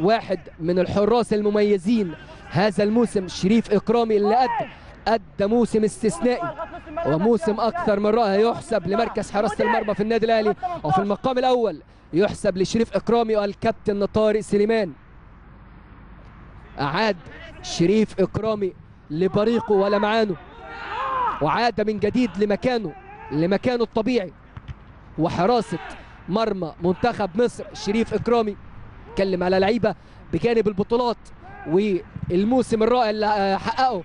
واحد من الحراس المميزين. هذا الموسم شريف إكرامي اللي ادى ادى موسم استثنائي. وموسم أكثر من رائع يحسب لمركز حراسة المرمى في النادي الأهلي. وفي المقام الأول يحسب لشريف إكرامي والكابتن طارق سليمان. أعاد شريف إكرامي لبريقه ولمعانه وعاد من جديد لمكانه لمكانه الطبيعي. وحراسة مرمى منتخب مصر شريف إكرامي اتكلم على لعيبة بجانب البطولات. والموسم الرائع اللي حققه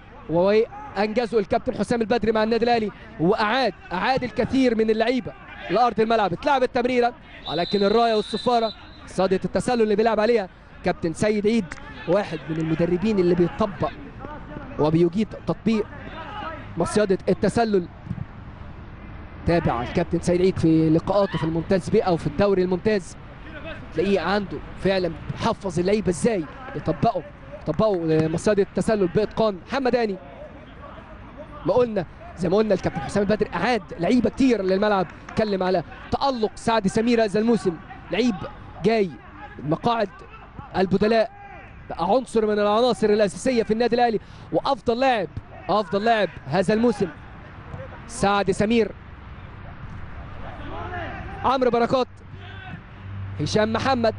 وانجزه الكابتن حسام البدري مع النادي الأهلي وأعاد أعاد الكثير من اللعيبة لأرض الملعب. اتلعب التمريره ولكن الراية والصفارة صاده التسلل اللي بيلعب عليها كابتن سيد عيد واحد من المدربين اللي بيطبق وبيجيد تطبيق مصيدة التسلل. تابع الكابتن سيد عيد في لقاءاته في الممتاز بي أو في الدوري الممتاز. تلاقيه عنده فعلا حفظ اللعيبة إزاي يطبقوا طبقوا مصيدة التسلل بإتقان. محمد هاني. ما قلنا زي ما قلنا الكابتن حسام البدري أعاد لعيبة كتير للملعب اتكلم على تألق سعد سمير هذا الموسم. لعيب جاي مقاعد البدلاء بقى عنصر من العناصر الأساسية في النادي الأهلي وأفضل لاعب أفضل لاعب هذا الموسم سعد سمير. عمرو بركات هشام محمد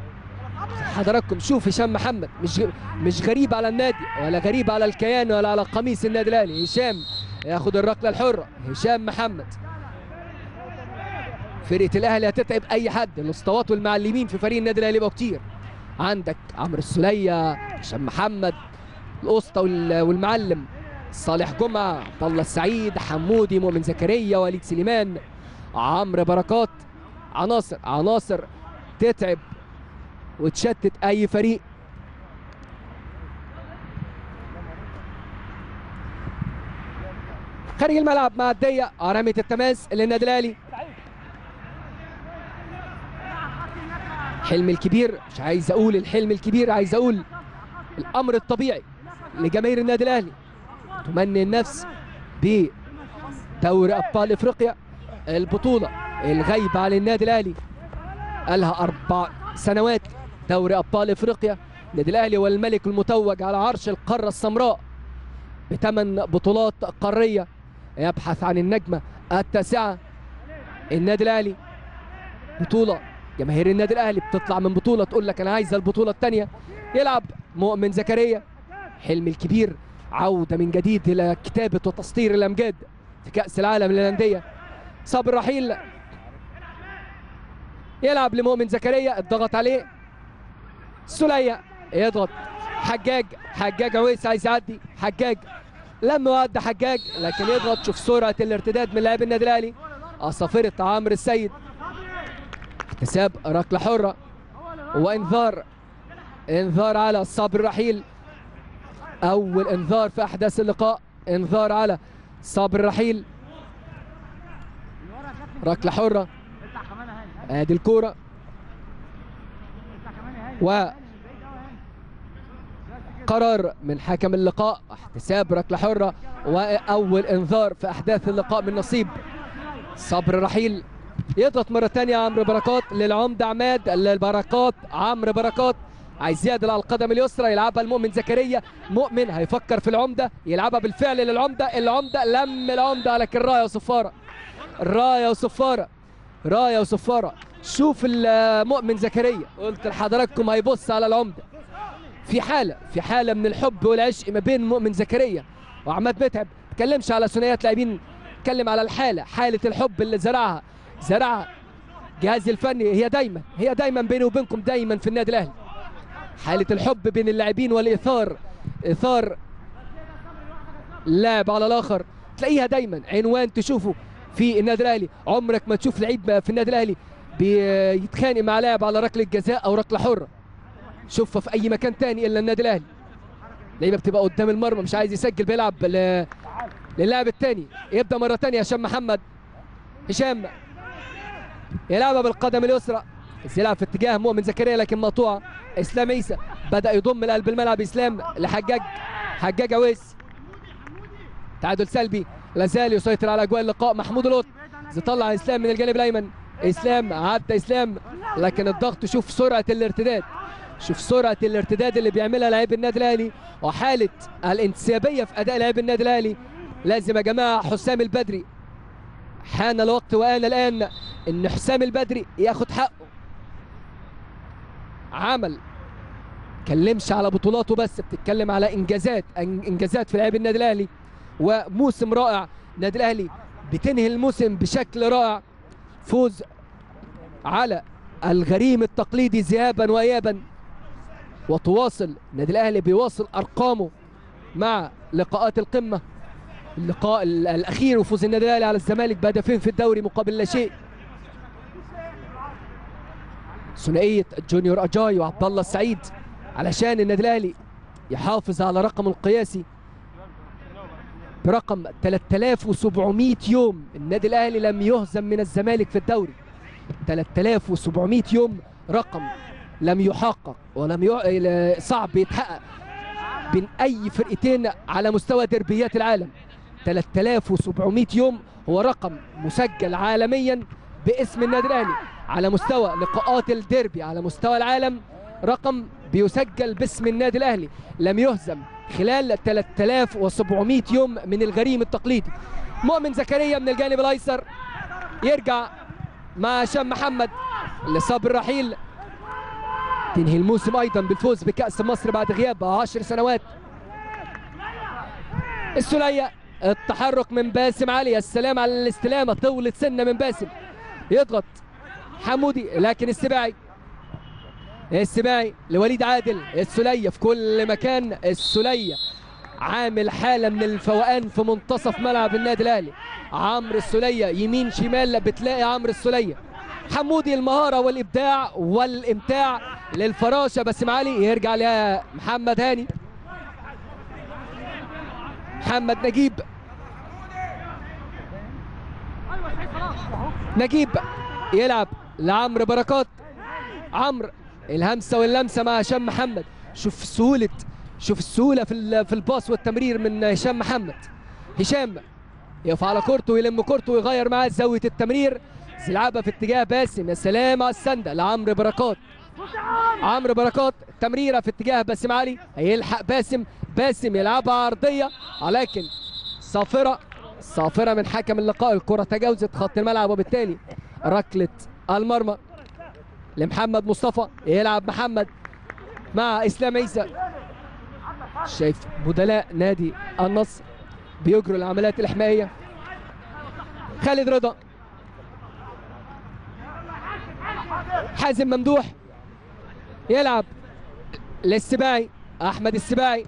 حضراتكم شوف هشام محمد مش مش غريب على النادي ولا غريب على الكيان ولا على قميص النادي الأهلي. هشام ياخد الركلة الحرة هشام محمد. فرقة الأهلي هتتعب أي حد الاسطوات والمعلمين في فريق النادي الأهلي يبقوا كتير. عندك عمرو السليه هشام محمد الاسطى وال- والمعلم صالح جمعة عبد الله السعيد حمودي مؤمن زكريا وليد سليمان عمرو بركات. عناصر عناصر تتعب وتشتت أي فريق. خارج الملعب معديه رميه التماس للنادي الاهلي حلم الكبير مش عايز أقول الحلم الكبير عايز أقول الأمر الطبيعي لجماهير النادي الاهلي تمني النفس بدوري أبطال إفريقيا البطولة الغايبة عن النادي الاهلي قالها أربع سنوات. دوري أبطال إفريقيا. النادي الأهلي هو الملك المتوج على عرش القارة السمراء بثمان بطولات قارية. يبحث عن النجمة التاسعة. النادي الأهلي بطولة. جماهير النادي الأهلي بتطلع من بطولة تقول لك أنا عايزه البطولة الثانية يلعب مؤمن زكريا حلم الكبير عودة من جديد إلى كتابة وتسطير الأمجاد في كأس العالم للأندية. صابر رحيل. يلعب لمؤمن زكريا الضغط عليه. سلية يضغط. حجاج حجاج عويس عايز يعدي حجاج لما يعدي حجاج لكن يضغط. شوف سرعة الارتداد من لاعب النادي الأهلي. صافرة عمرو السيد. احتساب ركلة حرة. وإنذار إنذار على صابر رحيل أول إنذار في أحداث اللقاء. إنذار على صابر رحيل ركلة حرة. أدي الكورة. و قرار من حكم اللقاء احتساب ركلة حرة وأول إنذار في أحداث اللقاء من نصيب صبر رحيل. يضغط مرة ثانية عمرو بركات للعمدة عماد للبركات عمرو بركات. عايز يعدل على القدم اليسرى يلعبها المؤمن زكريا. مؤمن هيفكر في العمدة يلعبها بالفعل للعمدة. العمدة لم العمدة لكن راية وصفارة. راية وصفارة. راية وصفارة. شوف المؤمن زكريا. قلت لحضراتكم هيبص على العمدة. في حالة في حالة من الحب والعشق ما بين مؤمن زكريا وعماد متعب. تكلمش على ثنائيات لاعبين اتكلم على الحالة حالة الحب اللي زرعها زرعها. جهازي الفني هي دايما هي دايما بيني وبينكم دايما في النادي الأهلي. حالة الحب بين اللاعبين والإثار إثار لاعب على الآخر. تلاقيها دايما عنوان تشوفه في النادي الأهلي. عمرك ما تشوف لعيب في النادي الأهلي. بيتخانق مع لاعب على ركلة جزاء أو ركلة حرة. شوفها في أي مكان تاني إلا النادي الأهلي. لعيبة بتبقى قدام المرمى مش عايز يسجل بيلعب. للاعب الثاني يبدأ مرة ثانية هشام محمد. هشام يلعبها بالقدم اليسرى. يلعب في اتجاه مؤمن زكريا لكن مقطوعه إسلام عيسى بدأ يضم لقلب الملعب إسلام لحجاج حجاج عويس. تعادل سلبي. لازال يسيطر على أجواء اللقاء. محمود القط طلع إسلام من الجانب الأيمن. إسلام عدى إسلام. لكن الضغط شوف سرعة الارتداد. شوف سرعة الارتداد اللي بيعملها لاعب النادي الأهلي. وحالة الانسيابيه في أداء لاعب النادي الأهلي. لازم يا جماعة حسام البدري. حان الوقت وآن الآن إن حسام البدري ياخد حقه. عمل. تكلمش على بطولاته بس بتتكلم على إنجازات إنجازات في لعيب النادي الأهلي. وموسم رائع. النادي الأهلي بتنهي الموسم بشكل رائع. فوز على الغريم التقليدي ذهابا وايابا وتواصل النادي الأهلي بيواصل أرقامه مع لقاءات القمة. اللقاء الأخير وفوز النادي الأهلي على الزمالك بهدفين في الدوري مقابل لا شيء. ثنائية جونيور أجاي وعبد الله السعيد علشان النادي الأهلي يحافظ على رقمه القياسي برقم 3700 يوم. النادي الأهلي لم يهزم من الزمالك في الدوري. 3700 يوم رقم لم يحقق ولم ي... صعب يتحقق بين أي فرقتين على مستوى دربيات العالم. 3700 يوم هو رقم مسجل عالميا باسم النادي الأهلي. على مستوى لقاءات الديربي على مستوى العالم رقم بيسجل باسم النادي الأهلي. لم يهزم خلال 3700 يوم من الغريم التقليدي مؤمن زكريا من الجانب الأيسر يرجع مع هشام محمد لصابر رحيل. تنهي الموسم أيضا بالفوز بكأس مصر بعد غياب 10 سنوات. السليه التحرك من باسم علي السلام على الاستلامه طولت سنة من باسم. يضغط حمودي لكن السباعي السباعي لوليد عادل السلية في كل مكان السلية عامل حالة من الفوقان في منتصف ملعب النادي الأهلي. عمرو السلية يمين شمال بتلاقي عمرو السلية. حمودي المهارة والإبداع والإمتاع للفراشة باسم علي يرجع لمحمد هاني. محمد نجيب. نجيب يلعب لعمرو بركات. عمرو الهمسة واللمسة مع هشام محمد. شوف سهوله شوف السهولة في في الباص والتمرير من هشام محمد. هشام يقف على كورته ويلم كورته ويغير معاه زاوية التمرير. يلعبها في اتجاه باسم يا سلام على السندة لعمرو بركات. عمرو بركات تمريرة في اتجاه باسم علي. هيلحق باسم باسم يلعبها عرضية. ولكن صافره صافرة من حكم اللقاء. الكرة تجاوزت خط الملعب وبالتالي ركلة المرمى. لمحمد مصطفى. يلعب محمد مع اسلام عيسى شايف بدلاء نادي النصر بيجروا العمليات الاحمائيه خالد رضا. حازم ممدوح يلعب للسباعي. أحمد السباعي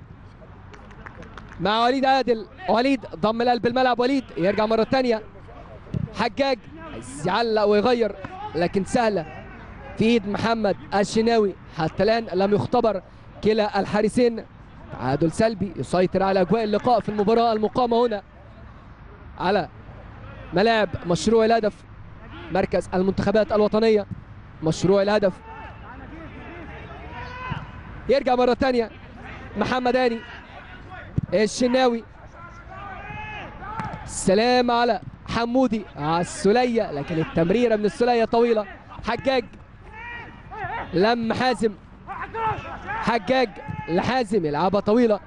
مع وليد عادل. وليد ضم القلب الملعب وليد يرجع مرة ثانية حجاج يعلق ويغير لكن سهلة. في ايد محمد الشناوي. حتى الان لم يختبر كلا الحارسين. تعادل سلبي يسيطر على أجواء اللقاء في المباراة المقامة هنا على ملاعب مشروع الهدف مركز المنتخبات الوطنية. مشروع الهدف. يرجع مرة ثانية محمد هاني الشناوي. السلام على حمودي. على السلية لكن التمريرة من السلية طويلة. حجاج لم حازم. حجاج لحازم يلعبها طويلة.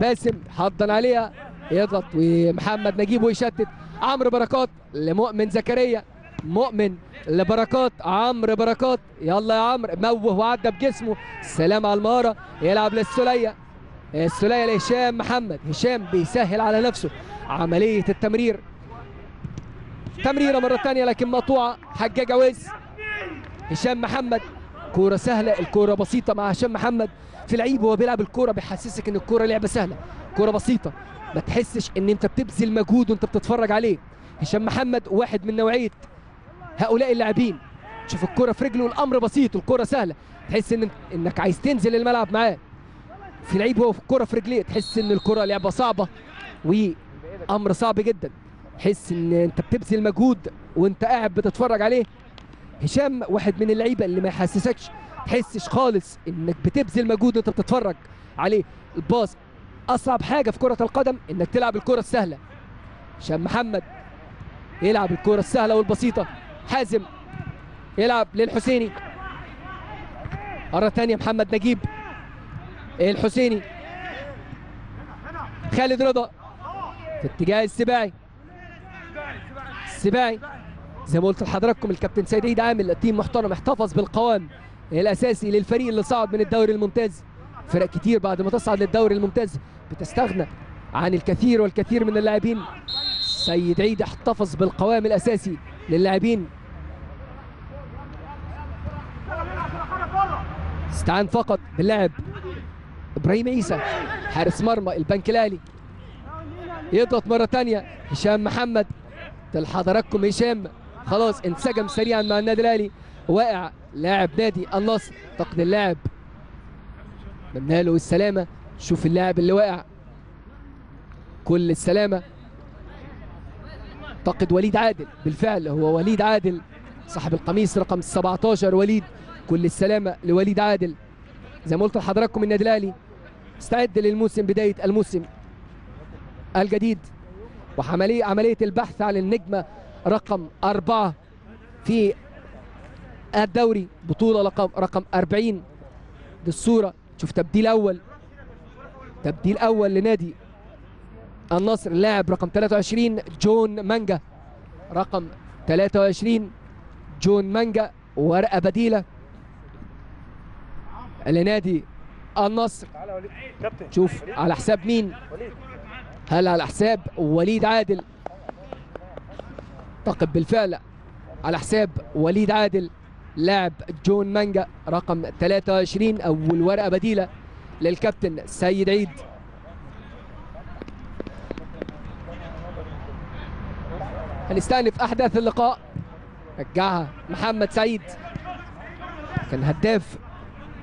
باسم حضن عليها. يضغط ومحمد نجيب ويشتت. عمرو بركات لمؤمن زكريا. مؤمن لبركات. عمرو بركات. يلا يا عمرو موه وعدى بجسمه سلام على المهارة. يلعب للسلية. السلية لهشام محمد. هشام بيسهل على نفسه. عملية التمرير. تمريرة مرة ثانية لكن مقطوعة. حجاج عويس هشام محمد. كورة سهلة الكورة بسيطة مع هشام محمد. في لعيب وهو بيلعب الكورة بيحسسك إن الكورة لعبة سهلة. كورة بسيطة. ما تحسش إن أنت بتبذل مجهود وأنت بتتفرج عليه. هشام محمد واحد من نوعية هؤلاء اللاعبين. تشوف الكورة في رجله الأمر بسيط الكورة سهلة. تحس إن إنك عايز تنزل الملعب معاه. في لعيب هو في الكورة في رجليه تحس إن الكورة لعبة صعبة وأمر صعب جدا. تحس إن أنت بتبذل مجهود وأنت قاعد بتتفرج عليه. هشام واحد من اللعيبة اللي ما يحسسكش تحسش خالص إنك بتبذل مجهود وأنت بتتفرج عليه. الباص أصعب حاجة في كرة القدم إنك تلعب الكرة السهلة. هشام محمد يلعب الكرة السهلة والبسيطة. حازم يلعب للحسيني. مرة ثانية محمد نجيب. الحسيني. خالد رضا في اتجاه السباعي. السباعي. زي ما قلت لحضراتكم الكابتن سيد عيد عامل تيم محترم احتفظ بالقوام الأساسي للفريق اللي صعد من الدوري الممتاز. فرق كتير بعد ما تصعد للدوري الممتاز بتستغنى عن الكثير والكثير من اللاعبين. سيد عيد احتفظ بالقوام الأساسي للاعبين. استعان فقط باللاعب إبراهيم عيسى حارس مرمى البنك الاهلي يضغط مرة ثانية هشام محمد. لحضراتكم هشام خلاص انسجم سريعا مع النادي الأهلي. واقع لاعب نادي النصر فقد اللاعب. اتمنى له السلامة. شوف اللاعب اللي واقع. كل السلامة. اعتقد وليد عادل. بالفعل هو وليد عادل. صاحب القميص رقم 17 وليد كل السلامة لوليد عادل. زي ما قلت لحضراتكم النادي الأهلي استعد للموسم بداية الموسم الجديد. وعمليه عملية البحث عن النجمة رقم أربعة في الدوري. بطولة رقم رقم 40 دي الصورة شوف تبديل أول. تبديل أول لنادي النصر. اللاعب رقم 23 جون مانجا. رقم 23 جون مانجا. ورقة بديلة لنادي النصر. شوف على حساب مين؟ هل على حساب وليد عادل؟ اعتقد بالفعل على حساب وليد عادل لاعب جون مانجا رقم 23 أول ورقة بديلة للكابتن سيد عيد. هنستأنف أحداث اللقاء. رجعها محمد سعيد. كان هداف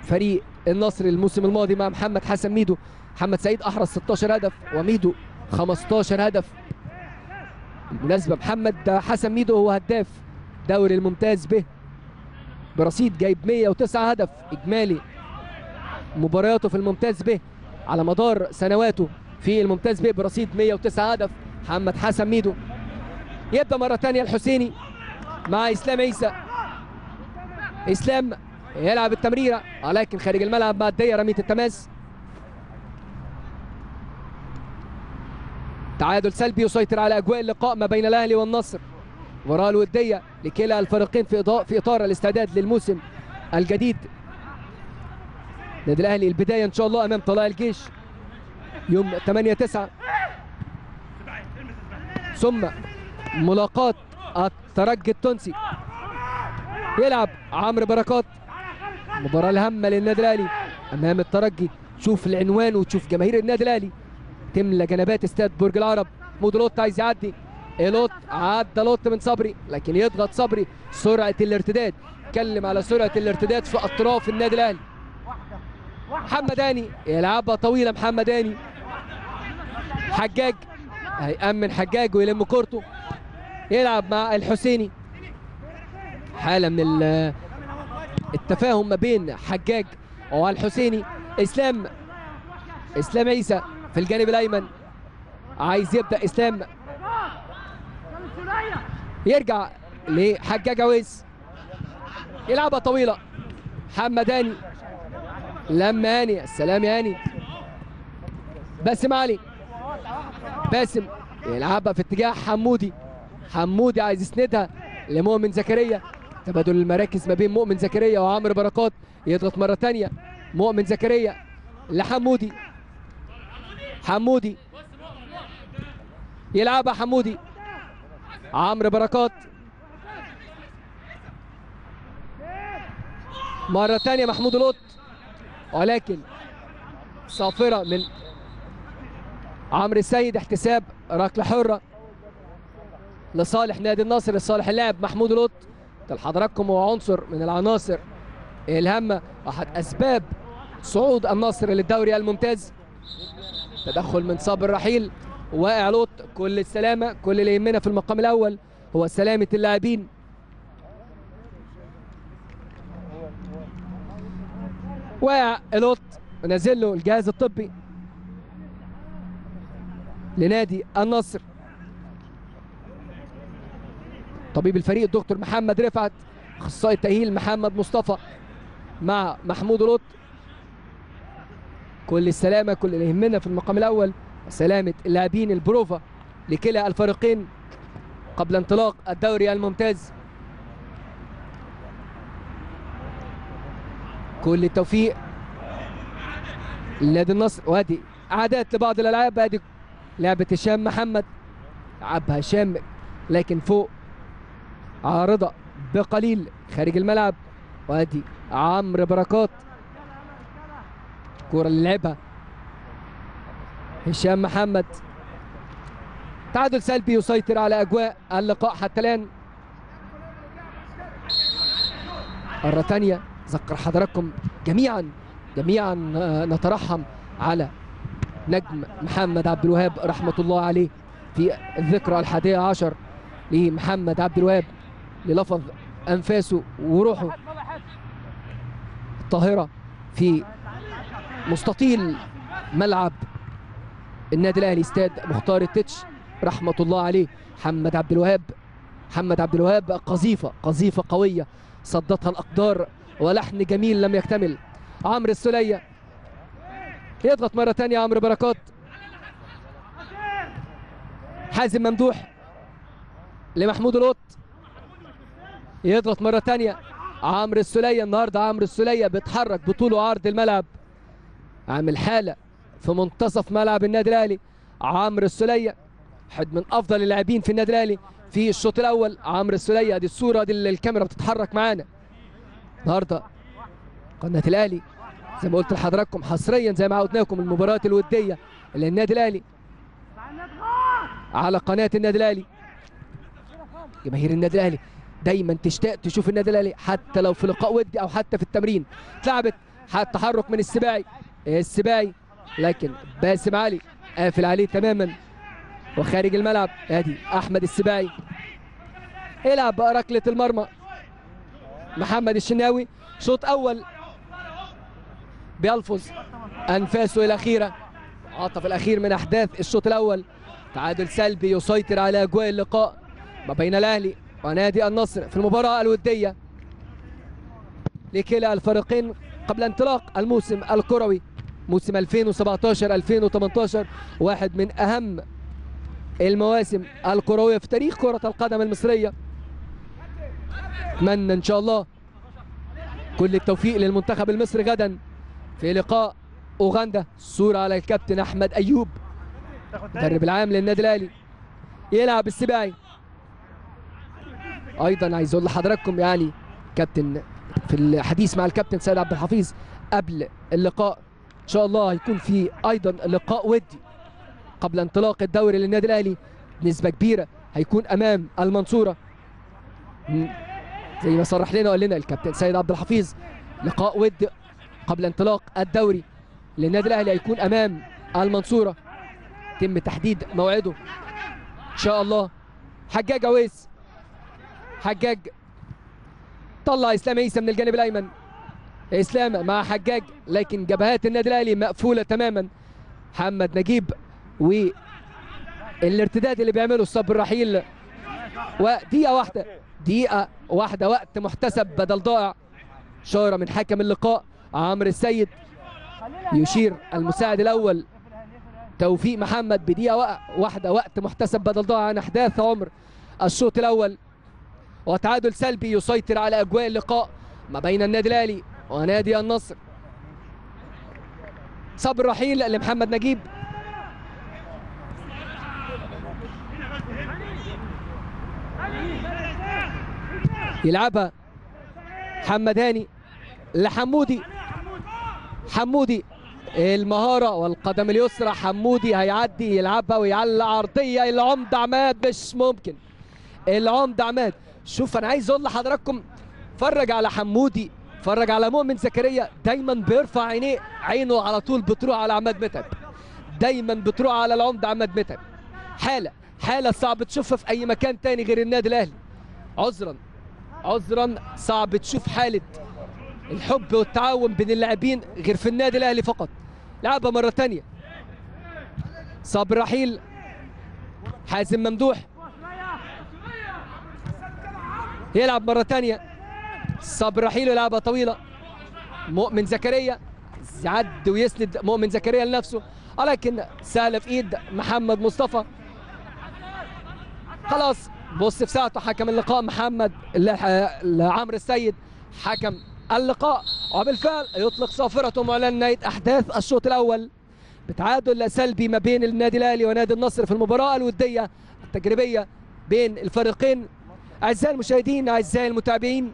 فريق النصر الموسم الماضي مع محمد حسن ميدو. محمد سعيد أحرز 16 هدف وميدو 15 هدف. بالمناسبة محمد حسن ميدو هو هداف دوري الممتاز به. برصيد جايب 109 هدف إجمالي مبارياته في الممتاز به على مدار سنواته في الممتاز به. برصيد 109 هدف محمد حسن ميدو. يبدأ مرة تانية الحسيني مع إسلام عيسى. إسلام يلعب التمريرة ولكن خارج الملعب معدية رمية التماس. تعادل سلبي يسيطر على أجواء اللقاء ما بين الأهلي والنصر. مباراه الودية لكلا الفريقين في في إطار الاستعداد للموسم الجديد. نادي الأهلي البداية إن شاء الله أمام طلائع الجيش. يوم 8 9 ثم ملاقاه الترجي التونسي. يلعب عمرو بركات. المباراه الهامة للنادي الأهلي أمام الترجي. تشوف العنوان وتشوف جماهير النادي الأهلي. تملى جنبات استاد برج العرب. محمود لوط عايز يعدي. لوط عدى لوط من صبري لكن يضغط صبري. سرعة الارتداد. اتكلم على سرعة الارتداد في أطراف النادي الأهلي. محمد هاني يلعبها طويلة محمد هاني حجاج هيأمن حجاج ويلم كورته. يلعب مع الحسيني. حالة من ال- التفاهم ما بين حجاج والحسيني إسلام إسلام عيسى. في الجانب الأيمن. عايز يبدأ إسلام. يرجع لحجاج عويس يلعبها طويلة. محمد هاني. لما هاني. السلام يا هاني. باسم علي. باسم. يلعبها في اتجاه حمودي. حمودي عايز يسندها لمؤمن زكريا. تبادل المراكز ما بين مؤمن زكريا وعمرو بركات. يضغط مرة تانية. مؤمن زكريا لحمودي. حمودي. يلعبها حمودي. عمرو بركات. مرة تانية محمود لوط. ولكن صافرة من عمرو السيد احتساب ركلة حرة لصالح نادي النصر لصالح اللاعب محمود لوط. لحضراتكم هو عنصر من العناصر. الهامة أحد أسباب صعود النصر للدوري الممتاز. تدخل من صابر رحيل واقع لوط كل السلامة كل اللي يهمنا في المقام الأول هو سلامة اللاعبين. واقع لوط نازل له الجهاز الطبي لنادي النصر. طبيب الفريق الدكتور محمد رفعت أخصائي التأهيل محمد مصطفى مع محمود لوط. كل السلامة كل اللي يهمنا في المقام الأول سلامة اللاعبين البروفا لكلا الفريقين قبل انطلاق الدوري الممتاز. كل التوفيق لنادي النصر. وادي عادات لبعض الألعاب. ادي لعبة هشام محمد لعبها هشام لكن فوق عارضة بقليل خارج الملعب. وادي عمرو بركات. الكوره اللي لعبها هشام محمد. تعادل سلبي يسيطر على أجواء اللقاء حتى الآن. مرة تانية ذكر حضراتكم جميعا جميعا نترحم على نجم محمد عبد الوهاب رحمة الله عليه في الذكرى الحادية عشر لمحمد عبد الوهاب للفظ أنفاسه وروحه. الطاهرة في مستطيل ملعب النادي الأهلي استاد مختار التتش رحمة الله عليه. محمد عبد الوهاب محمد عبد الوهاب قذيفة قذيفة قوية صدتها الأقدار ولحن جميل لم يكتمل. عمرو السليه يضغط مرة ثانية عمرو بركات. حازم ممدوح لمحمود لوط. يضغط مرة ثانية عمرو السولية. النهارده عمرو السولية بيتحرك بطول وعرض الملعب. عامل حالة في منتصف ملعب النادي الأهلي. عمرو السوليه واحد من أفضل اللاعبين في النادي الأهلي في الشوط الأول. عمرو السوليه دي الصورة دي اللي الكاميرا بتتحرك معانا. النهارده قناة الأهلي زي ما قلت لحضراتكم حصريا زي ما عودناكم المباراة الودية للنادي الأهلي. على قناة النادي الأهلي جماهير النادي الأهلي دايما تشتاق تشوف النادي الأهلي حتى لو في لقاء ودي أو حتى في التمرين. اتلعبت تحرك من السباعي. السباعي لكن باسم علي قافل عليه تماما. وخارج الملعب ادي أحمد السباعي يلعب ركلة المرمى. محمد الشناوي شوط أول. بيلفظ أنفاسه الأخيرة. عطف الأخير من أحداث الشوط الأول. تعادل سلبي يسيطر على أجواء اللقاء ما بين الأهلي ونادي النصر في المباراة الودية لكلا الفريقين قبل انطلاق الموسم الكروي. موسم 2017 2018 واحد من أهم المواسم الكروية في تاريخ كرة القدم المصرية. اتمنى إن شاء الله كل التوفيق للمنتخب المصري غدا في لقاء أوغندا. الصورة على الكابتن أحمد أيوب المدرب العام للنادي الأهلي. يلعب السباعي. أيضا عايز أقول لحضراتكم يعني كابتن في الحديث مع الكابتن سيد عبد الحفيظ قبل اللقاء إن شاء الله هيكون في أيضا لقاء ودي قبل انطلاق الدوري للنادي الأهلي. بنسبه كبيرة هيكون أمام المنصورة. زي ما صرح لنا وقال لنا الكابتن سيد عبد الحفيظ لقاء ود قبل انطلاق الدوري للنادي الأهلي هيكون أمام المنصورة. يتم تحديد موعده. إن شاء الله. حجاج عويس. حجاج. طلع اسلام عيسى من الجانب الأيمن. إسلام مع حجاج لكن جبهات النادي الأهلي مقفولة تماما. محمد نجيب والارتداد اللي بيعمله الصبر الرحيل. ودقيقة واحدة دقيقة واحدة وقت محتسب بدل ضائع. اشاره من حكم اللقاء عمرو السيد يشير المساعد الأول. توفيق محمد بدقيقة واحدة وقت محتسب بدل ضائع. عن أحداث عمر الشوط الأول. وتعادل سلبي يسيطر على أجواء اللقاء ما بين النادي الأهلي ونادي النصر. صبر رحيل لمحمد نجيب. يلعبها محمد هاني لحمودي. حمودي المهارة والقدم اليسرى. حمودي هيعدي يلعبها ويعلق عرضية. العمدة عماد مش ممكن. العمدة عماد. شوف أنا عايز أقول لحضراتكم فرج على حمودي. فرج على مؤمن زكريا دايما بيرفع عينيه عينه على طول بتروح على عماد متعب. دايما بتروح على العمدة عماد متعب. حالة حالة صعب تشوفها في أي مكان تاني غير النادي الأهلي. عذرا عذرا صعب تشوف حالة الحب والتعاون بين اللاعبين غير في النادي الأهلي فقط. لعبها مرة تانية. صابر رحيل حازم ممدوح. يلعب مرة تانية. صابر رحيل يلعبها طويلة. مؤمن زكريا يعد ويسند مؤمن زكريا لنفسه. ولكن سهلة في إيد محمد مصطفى. خلاص بص في ساعته حكم اللقاء. محمد عمرو السيد حكم اللقاء. وبالفعل يطلق صافرته معلن نهايه أحداث الشوط الأول. بتعادل سلبي ما بين النادي الأهلي ونادي النصر في المباراة الودية التجريبية بين الفريقين. أعزائي المشاهدين أعزائي المتابعين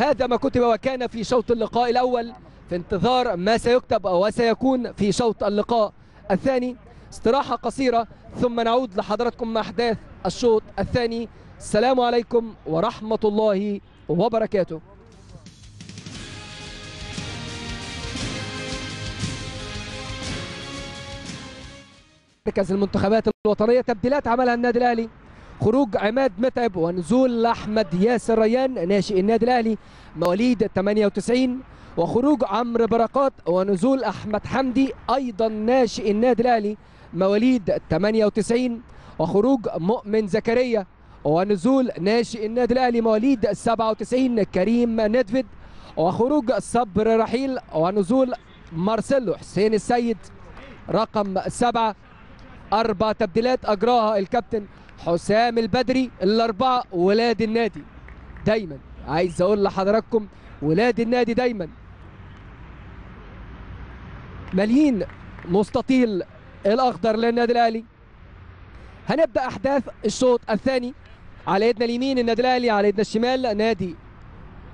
هذا ما كتب وكان في شوط اللقاء الأول. في انتظار ما سيكتب وسيكون في شوط اللقاء الثاني. استراحة قصيرة ثم نعود لحضراتكم مع أحداث الشوط الثاني. السلام عليكم ورحمة الله وبركاته. مركز المنتخبات الوطنية تبديلات عملها النادي الأهلي. خروج عماد متعب ونزول أحمد ياسر ريان ناشئ النادي الأهلي مواليد 98 وخروج عمرو بركات ونزول أحمد حمدي أيضا ناشئ النادي الأهلي مواليد 98 وخروج مؤمن زكريا ونزول ناشئ النادي الأهلي مواليد 97 كريم ندفد. وخروج صبر رحيل ونزول مارسيلو حسين السيد رقم سبعة. أربع تبديلات أجراها الكابتن حسام البدري الأربعة ولاد النادي. دايما. عايز أقول لحضراتكم ولاد النادي دايما. مالين مستطيل الأخضر للنادي الأهلي. هنبدأ أحداث الشوط الثاني على يدنا اليمين النادي الأهلي على يدنا الشمال. نادي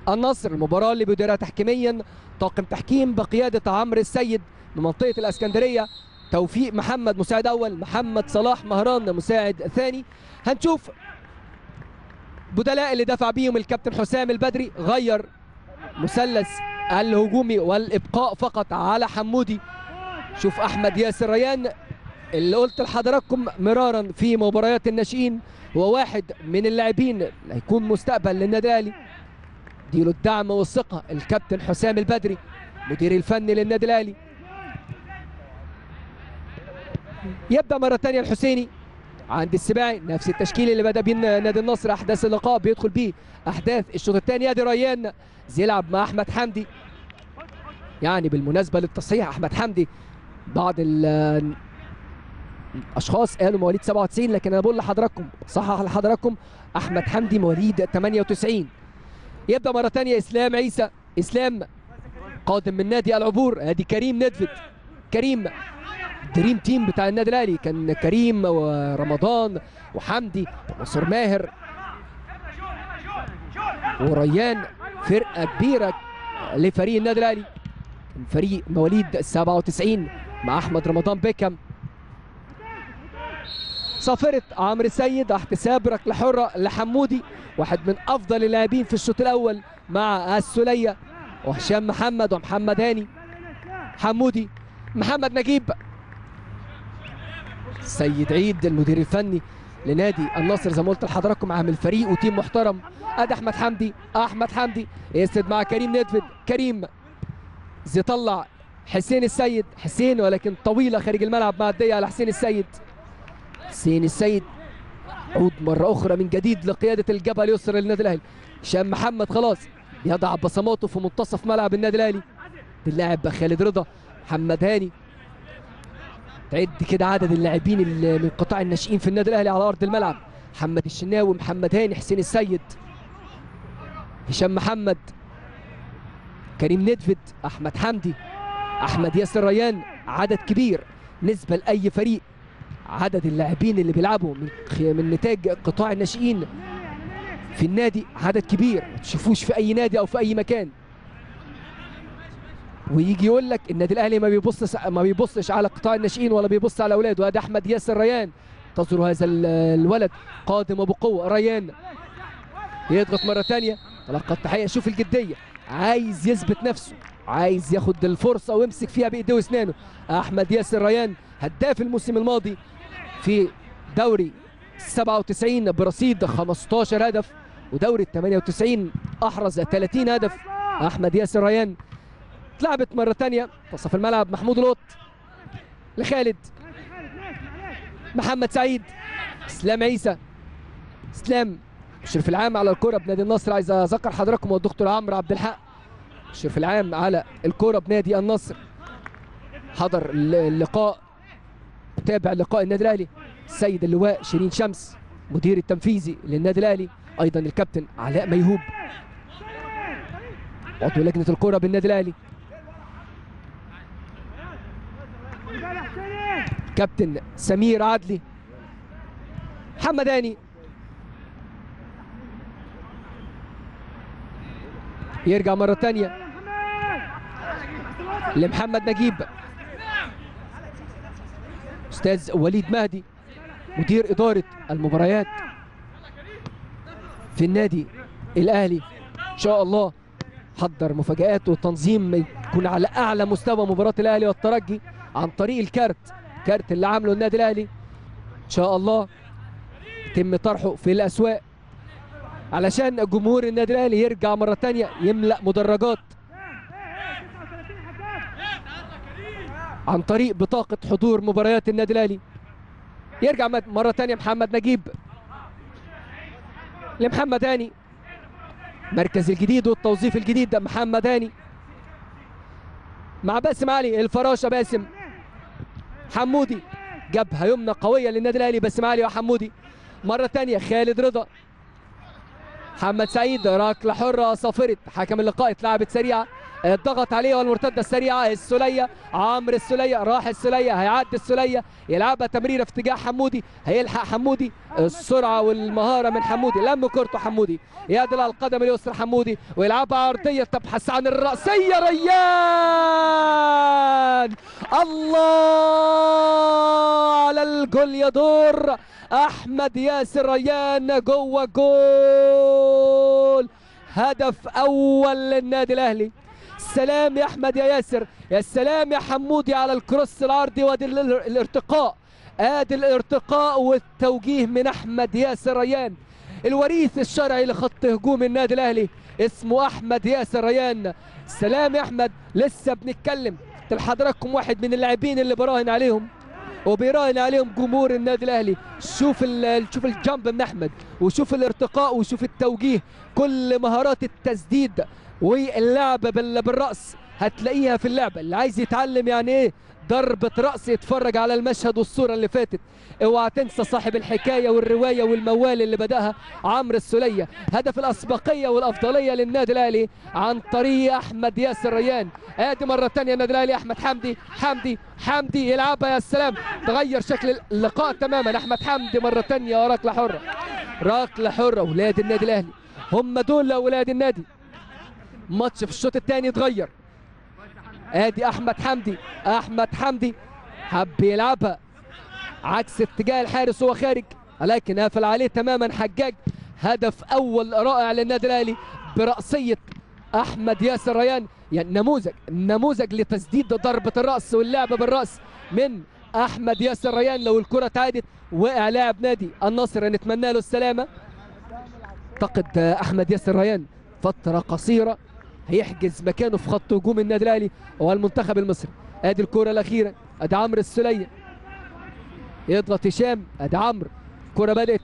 النصر المباراة اللي بيديرها تحكيميا طاقم تحكيم بقيادة عمرو السيد من منطقة الإسكندرية. توفيق محمد مساعد أول محمد صلاح مهران مساعد ثاني. هنشوف بدلاء اللي دفع بيهم الكابتن حسام البدري غير مثلث الهجومي والإبقاء فقط على حمودي. شوف أحمد ياسر ريان اللي قلت لحضراتكم مرارا في مباريات الناشئين هو واحد من اللاعبين اللي هيكون مستقبل للنادي الأهلي. ديله الدعم والثقة الكابتن حسام البدري مدير الفني للنادي الأهلي. يبدأ مرة ثانية الحسيني. عند السباعي نفس التشكيل اللي بدأ بيه نادي النصر أحداث اللقاء بيدخل بيه. أحداث الشوط الثاني ادي ريان يلعب مع أحمد حمدي. يعني بالمناسبة للتصحيح أحمد حمدي بعض ال- الأشخاص قالوا مواليد 97 لكن أنا بقول لحضراتكم صحح لحضراتكم أحمد حمدي مواليد 98 يبدأ مرة ثانية إسلام عيسى إسلام قادم من نادي العبور آدي كريم ندفد كريم دريم تيم بتاع النادي الأهلي. كان كريم ورمضان وحمدي ونصر ماهر وريان فرقة كبيرة لفريق النادي الأهلي. فريق مواليد 97 مع أحمد رمضان بيكم. صافرة عمرو السيد احتساب ركله حره لحمودي واحد من أفضل اللاعبين في الشوط الأول مع السولية وهشام محمد ومحمد هاني. حمودي محمد نجيب سيد عيد المدير الفني لنادي النصر. زي ما قلت لحضراتكم عامل فريق وتيم محترم أدي أحمد حمدي. أحمد حمدي يسد مع كريم ندفد كريم زي طلع حسين السيد حسين ولكن طويلة خارج الملعب معديه على حسين السيد. حسين السيد عود مرة أخرى من جديد لقيادة الجبهة اليسرى للنادي الأهلي. هشام محمد خلاص يضع بصماته في منتصف ملعب النادي الأهلي. اللاعب خالد رضا محمد هاني. تعد كده عدد اللاعبين من قطاع الناشئين في النادي الأهلي على أرض الملعب. محمد الشناوي محمد هاني حسين السيد. هشام محمد. كريم ندفد أحمد حمدي. أحمد ياسر ريان عدد كبير. نسبة لأي فريق؟ عدد اللاعبين اللي بيلعبوا من من نتاج قطاع الناشئين في النادي عدد كبير. ما تشوفوش في أي نادي أو في أي مكان. ويجي يقول لك النادي الأهلي ما بيبصش ما بيبصش على قطاع الناشئين ولا بيبص على أولاده. ادي أحمد ياسر ريان. انتظروا هذا ال- الولد. قادم وبقوه ريان يضغط مرة ثانية. تلقى التحيه شوف الجديه عايز يثبت نفسه. عايز ياخد الفرصة ويمسك فيها بايديه وأسنانه. أحمد ياسر ريان هداف الموسم الماضي في دوري 97 برصيد 15 هدف. ودوري 98 أحرز 30 هدف. أحمد ياسر ريان اتلعبت مرة ثانية منتصف الملعب محمود لوط لخالد. محمد سعيد. اسلام عيسى. اسلام الشرف العام على الكرة بنادي النصر. عايز أذكر حضراتكم هو الدكتور عمرو عبد الحق. الشرف العام على الكرة بنادي النصر. حضر اللقاء. تابع لقاء النادي الأهلي. السيد اللواء شيرين شمس. مدير التنفيذي للنادي الأهلي. أيضا الكابتن علاء ميهوب. عضو لجنة الكرة بالنادي الأهلي. كابتن سمير عدلي محمد هاني يرجع مرة ثانية لمحمد نجيب. أستاذ وليد مهدي مدير إدارة المباريات في النادي الأهلي. إن شاء الله حضر مفاجآت وتنظيم يكون على أعلى مستوى مباراة الأهلي والترجي عن طريق الكارت. كارت اللي عامله النادي الأهلي. إن شاء الله يتم طرحه في الأسواق. علشان جمهور النادي الأهلي يرجع مرة ثانية يملأ مدرجات. عن طريق بطاقة حضور مباريات النادي الأهلي. يرجع مرة تانية محمد نجيب. لمحمد هاني. مركز الجديد والتوظيف الجديد ده محمد هاني. مع باسم علي الفراشة باسم. حمودي جبهة يمنى قوية للنادي الأهلي. باسم علي وحمودي مرة تانية خالد رضا محمد سعيد ركله حره صافره حكم اللقاء اتلعبت سريعة. الضغط عليه والمرتدة السريعة. السلية عمرو السلية راح السلية هيعدي السلية. يلعبها تمريره في اتجاه حمودي. هيلحق حمودي. السرعة والمهارة من حمودي. لم كورته حمودي. يدل القدم اليسرى حمودي. ويلعبها عرضية تبحث عن الرأسية. ريان! الله! على الجول يدور أحمد ياسر. ريان جوه جول. هدف أول للنادي الأهلي. سلام يا أحمد يا ياسر يا سلام يا حمودي على ال cross العرضي وادي الار- الارتقاء. آدي الارتقاء والتوجيه من أحمد ياسر ريان. الوريث الشرعي لخط هجوم النادي الأهلي اسمه أحمد ياسر ريان. سلام يا أحمد لسه بنتكلم. لحضراتكم واحد من اللاعبين اللي براهن عليهم. وبيراهن عليهم جمهور النادي الأهلي. شوف شوف الجامب من أحمد وشوف الارتقاء وشوف التوجيه. كل مهارات التسديد واللعب بال- بالرأس. هتلاقيها في اللعبه اللي عايز يتعلم يعني إيه؟ ضربة رأس يتفرج على المشهد والصورة اللي فاتت. اوعى تنسى صاحب الحكاية والرواية والموال اللي بدأها عمرو السلية هدف الأسبقية والأفضلية للنادي الأهلي عن طريق أحمد ياسر ريان. ادي مرة تانية النادي الأهلي. أحمد حمدي حمدي حمدي. يلعبها يا سلام. تغير شكل اللقاء تماما. أحمد حمدي مرة تانية. ركلة حرة ركلة حرة أولاد النادي الأهلي. هم دول أولاد النادي. ماتش في الشوط الثاني اتغير. آدي أحمد حمدي أحمد حمدي حب يلعبها. عكس اتجاه الحارس هو خارج ولكن قفل عليه تماما حجاج. هدف أول رائع للنادي الأهلي برأسية أحمد ياسر ريان. يعني نموذج نموذج لتسديد ضربة الرأس واللعب بالرأس من أحمد ياسر ريان. لو الكرة تعادت وقع لاعب نادي النصر نتمنى له السلامة. اعتقد أحمد ياسر ريان فترة قصيرة هيحجز مكانه في خط هجوم النادي الأهلي والمنتخب المصري. أدي الكرة الأخيرة. ادي عمرو السليه يضغط هشام. ادي عمرو. الكرة بدأت.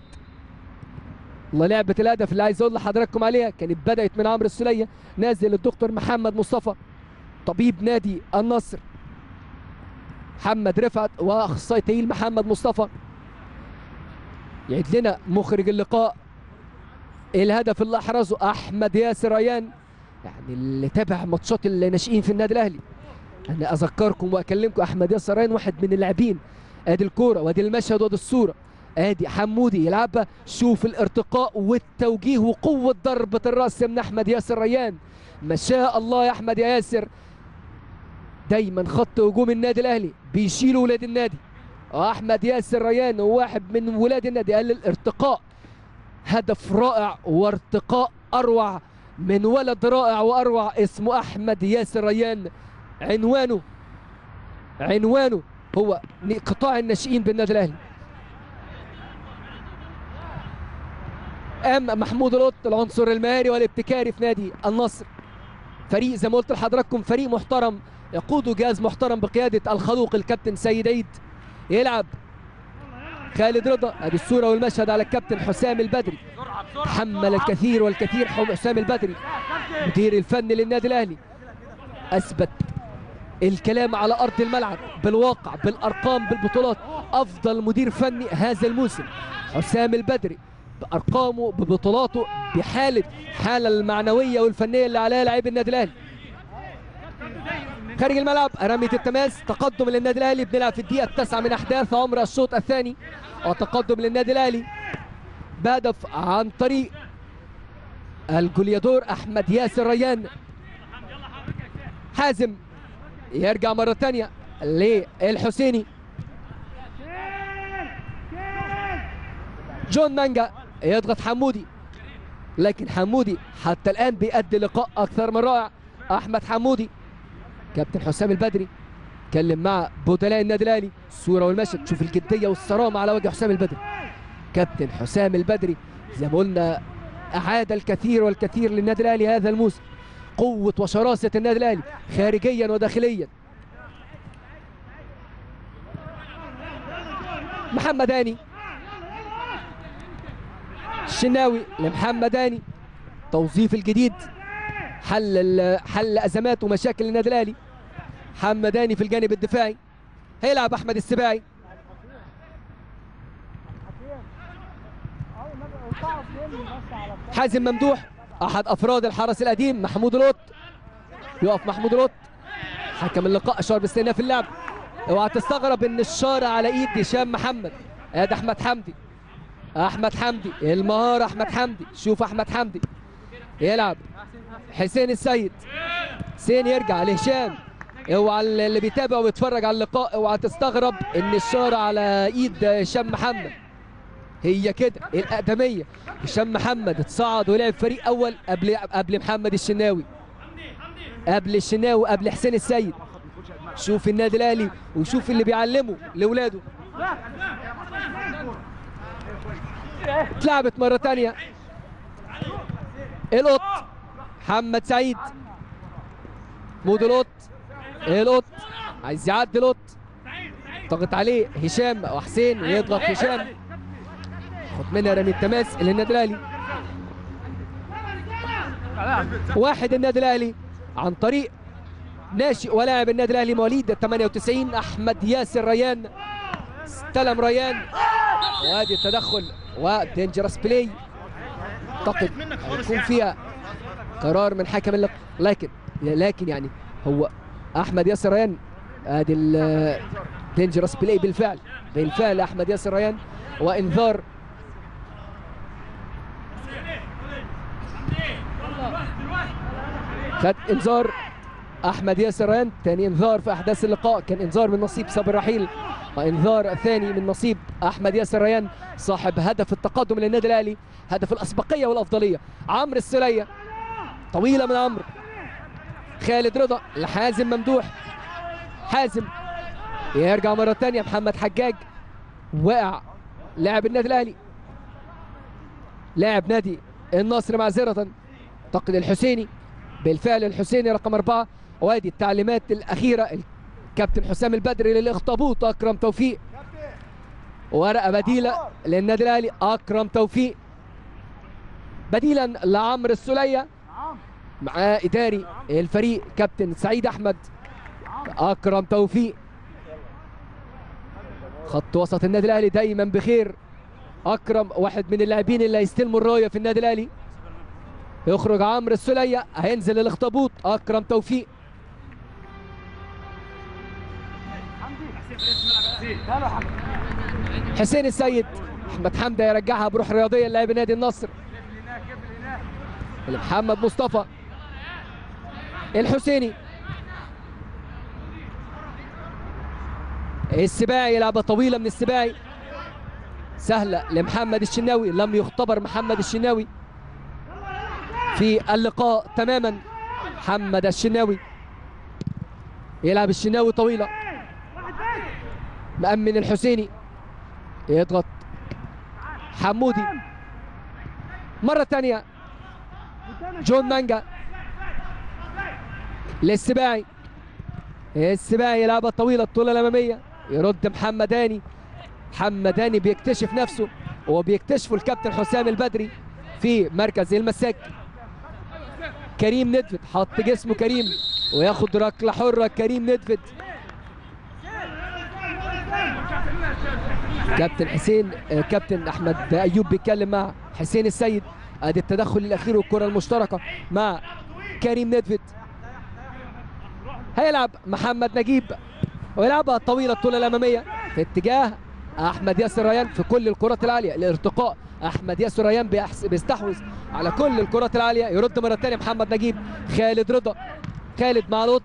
والله لعبة الهدف اللي عايز أقول لحضراتكم عليها كانت بدأت من عمرو السليه نازل الدكتور محمد مصطفى. طبيب نادي النصر. محمد رفعت وأخصائي تأهيل محمد مصطفى. يعيد لنا مخرج اللقاء. الهدف اللي أحرزه أحمد ياسر ريان يعني اللي تابع ماتشات الناشئين في النادي الأهلي. أنا أذكركم وأكلمكم أحمد ياسر ريان واحد من اللاعبين أدي الكورة وأدي المشهد وأدي الصورة. أدي حمودي يلعبها شوف الارتقاء والتوجيه وقوة ضربة الرأس من أحمد ياسر ريان ما شاء الله يا أحمد يا ياسر. دايما خط هجوم النادي الأهلي بيشيل ولاد النادي. أحمد ياسر ريان واحد من ولاد النادي قال الارتقاء هدف رائع وارتقاء أروع من ولد رائع وأروع اسمه أحمد ياسر ريان. عنوانه عنوانه هو قطاع الناشئين بالنادي الأهلي. أم محمود القط العنصر المهاري والابتكاري في نادي النصر. فريق زي ما قلت لحضراتكم فريق محترم. يقوده جهاز محترم بقيادة الخلوق الكابتن سيد عيد. يلعب خالد رضا ادي الصورة والمشهد على الكابتن حسام البدري. تحمل الكثير والكثير حسام البدري مدير الفني للنادي الأهلي. أثبت الكلام على أرض الملعب بالواقع بالأرقام بالبطولات. أفضل مدير فني هذا الموسم. حسام البدري بأرقامه ببطولاته بحاله حالة المعنوية والفنية اللي عليها لاعبي النادي الأهلي. خارج الملعب رمية التماس تقدم للنادي الأهلي بنلعب في الدقيقة التاسعة من أحداث عمر الشوط الثاني. وتقدم للنادي الأهلي بهدف عن طريق الجوليادور أحمد ياسر ريان. حازم يرجع مرة ثانية للحسيني. جون مانجا يضغط حمودي لكن حمودي حتى الآن بيأدي لقاء أكثر من رائع. أحمد حمودي كابتن حسام البدري اتكلم مع بدلاء النادي الاهلي الصورة والمشهد. شوف الجدية والصرامة على وجه حسام البدري. كابتن حسام البدري زي ما قلنا أعاد الكثير والكثير للنادي الاهلي هذا الموسم. قوة وشراسة النادي الاهلي خارجيا وداخليا. محمد هاني. الشناوي لمحمد هاني. توظيف الجديد. حل حل أزمات ومشاكل النادي الأهلي. محمد هاني في الجانب الدفاعي. هيلعب أحمد السباعي. حازم ممدوح أحد أفراد الحرس القديم محمود القط يقف محمود القط حكم اللقاء اشار باستئناف اللعب. اوعى تستغرب إن الشارع على إيد هشام محمد. ادي أحمد حمدي. أحمد حمدي. المهاره أحمد حمدي. شوف أحمد حمدي. يلعب. حسين السيد. حسين يرجع لهشام. اوعى اللي بيتابع ويتفرج على اللقاء اوعى تستغرب إن الشارع على إيد هشام محمد. هي كده الأقدمية. هشام محمد اتصعد ولعب فريق أول قبل قبل محمد الشناوي. قبل الشناوي قبل حسين السيد. شوف النادي الأهلي وشوف اللي بيعلمه لاولاده اتلعبت مرة تانية. القط. محمد سعيد. مود القط القط عايز يعدي القط ضغط عليه. هشام وحسين ويضغط هشام. خد منها رمي التماس للنادي الأهلي. واحد النادي الأهلي عن طريق ناشئ ولاعب النادي الأهلي مواليد 98 أحمد ياسر ريان. استلم ريان. وادي التدخل. و dangerous play اعتقد هيكون فيها قرار من حكم اللقاء لكن لكن يعني هو أحمد ياسر ريان ادي dangerous play بالفعل. بالفعل أحمد ياسر ريان وإنذار. خد إنذار أحمد ياسر ريان ثاني إنذار في أحداث اللقاء. كان إنذار من نصيب صابر رحيل وإنذار ثاني من نصيب أحمد ياسر ريان صاحب هدف التقدم للنادي الأهلي هدف الأسبقية والأفضلية. عمرو السلية طويلة من عمرو خالد رضا لحازم ممدوح. حازم يرجع مرة ثانية محمد حجاج. وقع لاعب النادي الأهلي. لاعب نادي النصر معذره اعتقد الحسيني. بالفعل الحسيني رقم أربعة. وادي التعليمات الأخيرة. الكابتن حسام البدري للأخطبوط أكرم توفيق. ورقة بديلة للنادي الأهلي. أكرم توفيق. بديلا لعمرو السلية مع إداري الفريق كابتن سعيد أحمد. أكرم توفيق. خط وسط النادي الأهلي دايما بخير. أكرم واحد من اللاعبين اللي هيستلموا الراية في النادي الأهلي. يخرج عمرو السلية. هينزل الاخطبوط أكرم توفيق. حسين السيد. أحمد حمدي يرجعها بروح رياضية للاعب نادي النصر. محمد مصطفى. الحسيني. السباعي لعبة طويلة من السباعي. سهلة لمحمد الشناوي لم يختبر محمد الشناوي. في اللقاء تماما محمد الشناوي. يلعب الشناوي طويلة. مأمن الحسيني. يضغط حمودي. مرة ثانية جون مانجا. للسباعي. السباعي يلعبها طويلة الطولة الأمامية. يرد محمداني. محمداني بيكتشف نفسه وبيكتشفه الكابتن حسام البدري في مركز المساك. كريم ندفد حط جسمه كريم وياخد ركلة حرة كريم ندفد كابتن حسين كابتن أحمد أيوب بيتكلم مع حسين السيد. أدي التدخل الأخير والكرة المشتركة مع كريم ندفد هيلعب محمد نجيب. ويلعبها الطويلة الطولة الأمامية في اتجاه أحمد ياسر ريان في كل الكرات العالية الارتقاء أحمد ياسر ريان بيستحوذ على كل الكرات العالية. يرد مرة ثانية محمد نجيب. خالد رضا خالد مع لوط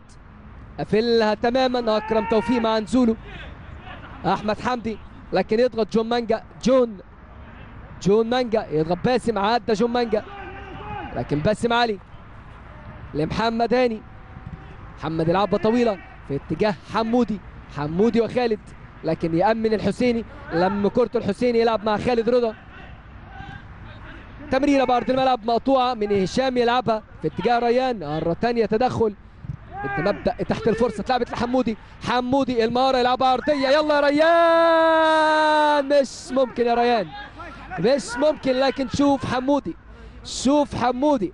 قفلها تماما. أكرم توفيق مع نزوله أحمد حمدي لكن يضغط جون مانجا. جون جون مانجا. يضغط باسم عدى جون مانجا. لكن باسم علي لمحمد هاني. محمد يلعبها طويله في اتجاه حمودي. حمودي وخالد لكن يأمن الحسيني. لما كرة الحسيني يلعب مع خالد رضا. تمريرة بأرض الملعب مقطوعة من هشام يلعبها في اتجاه ريان. مرة ثانية تدخل. مبدأ تحت الفرصة. اتلعبت لحمودي. حمودي المهارة يلعبها أرضية يلا يا ريان! مش ممكن يا ريان. مش ممكن لكن شوف حمودي. شوف حمودي.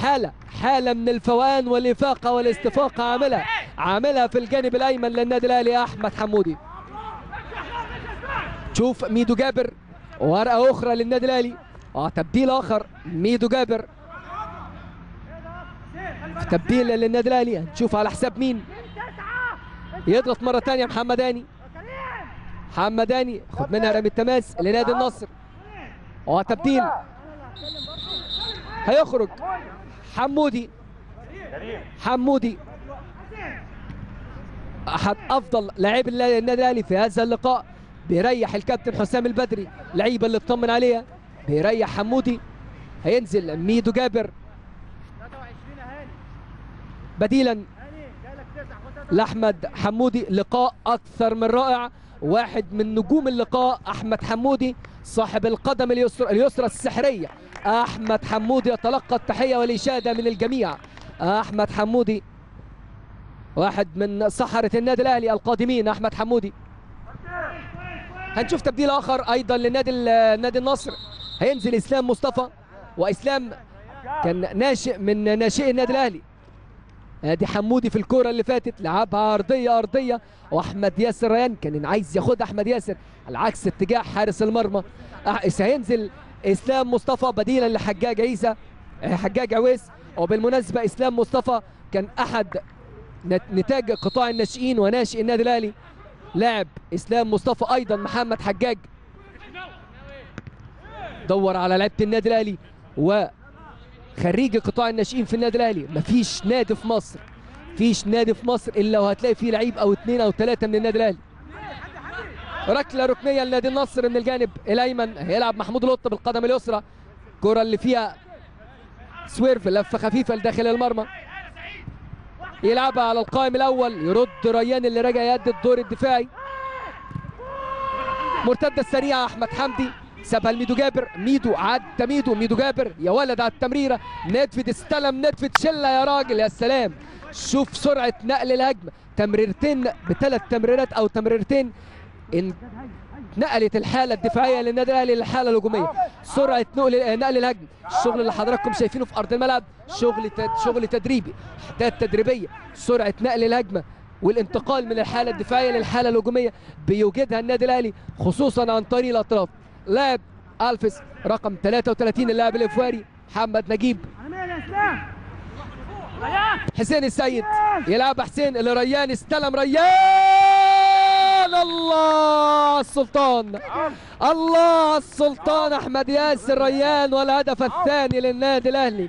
حالة حالة من الفوان والإفاقة والاستفاقة عاملها عاملها في الجانب الأيمن للنادي الأهلي أحمد حمودي. شوف ميدو جابر ورقة أخرى للنادي الأهلي. آه تبديل آخر ميدو جابر. تبديل للنادي الأهلي هنشوف على حساب مين. يضغط مرة ثانية محمداني محمداني خد منها رمي التماس لنادي النصر آه تبديل. هيخرج. حمودي. حمودي. أحد أفضل لاعبي النادي الأهلي في هذا اللقاء. بيريح الكابتن حسام البدري. لعيبة اللي اطمن عليها. بيريح حمودي. هينزل ميدو جابر. بديلا. لأحمد حمودي. لقاء أكثر من رائع. واحد من نجوم اللقاء. أحمد حمودي. صاحب القدم اليسرى اليسرى السحرية. أحمد حمودي يتلقى التحية والإشادة من الجميع. أحمد حمودي واحد من سحرة النادي الأهلي القادمين. أحمد حمودي. هنشوف تبديل آخر أيضا لنادي نادي النصر. هينزل إسلام مصطفى وإسلام كان ناشئ من ناشئي النادي الأهلي. ادي حمودي في الكورة اللي فاتت لعبها أرضية أرضية. وأحمد ياسر ريان كان عايز ياخدها أحمد ياسر. على عكس اتجاه حارس المرمى. هينزل إسلام مصطفى بديلا لحجاج عيسى حجاج عويس. وبالمناسبة إسلام مصطفى كان أحد نتاج قطاع الناشئين وناشئ النادي الأهلي. لاعب إسلام مصطفى أيضا محمد حجاج. دور على لعيبة النادي الأهلي وخريج قطاع الناشئين في النادي الأهلي. مفيش نادي في مصر فيش نادي في مصر إلا وهتلاقي فيه لعيب أو اثنين أو ثلاثة من النادي الأهلي. ركلة ركنية لنادي النصر من الجانب الأيمن. هيلعب محمود لطه بالقدم اليسرى. الكره اللي فيها swerve لفه خفيفة لداخل المرمى. يلعبها على القائم الأول. يرد ريان اللي راجع يأدي الدور الدفاعي. مرتدة السريعه أحمد حمدي. سابها لميدو جابر. ميدو عدى ميدو. ميدو جابر. يا ولد على التمريرة. ندفد استلم. ندفد شلة يا راجل. يا سلام. شوف سرعة نقل الهجمة. تمريرتين بثلاث تمريرات أو تمريرتين نقلت الحالة الدفاعية للنادي الأهلي للحالة الهجومية. سرعة نقل نقل الهجم. الشغل اللي حضراتكم شايفينه في أرض الملعب شغل شغل تدريبي أحداث تدريبية. سرعة نقل الهجمة والانتقال من الحالة الدفاعية للحالة الهجومية بيوجدها النادي الأهلي خصوصا عن طريق الأطراف. لاعب الفس رقم 33 اللاعب الإفواري محمد نجيب. حسين السيد يلعب حسين اللي ريان استلم ريان! الله السلطان. الله السلطان أحمد ياسر ريان والهدف الثاني للنادي الأهلي.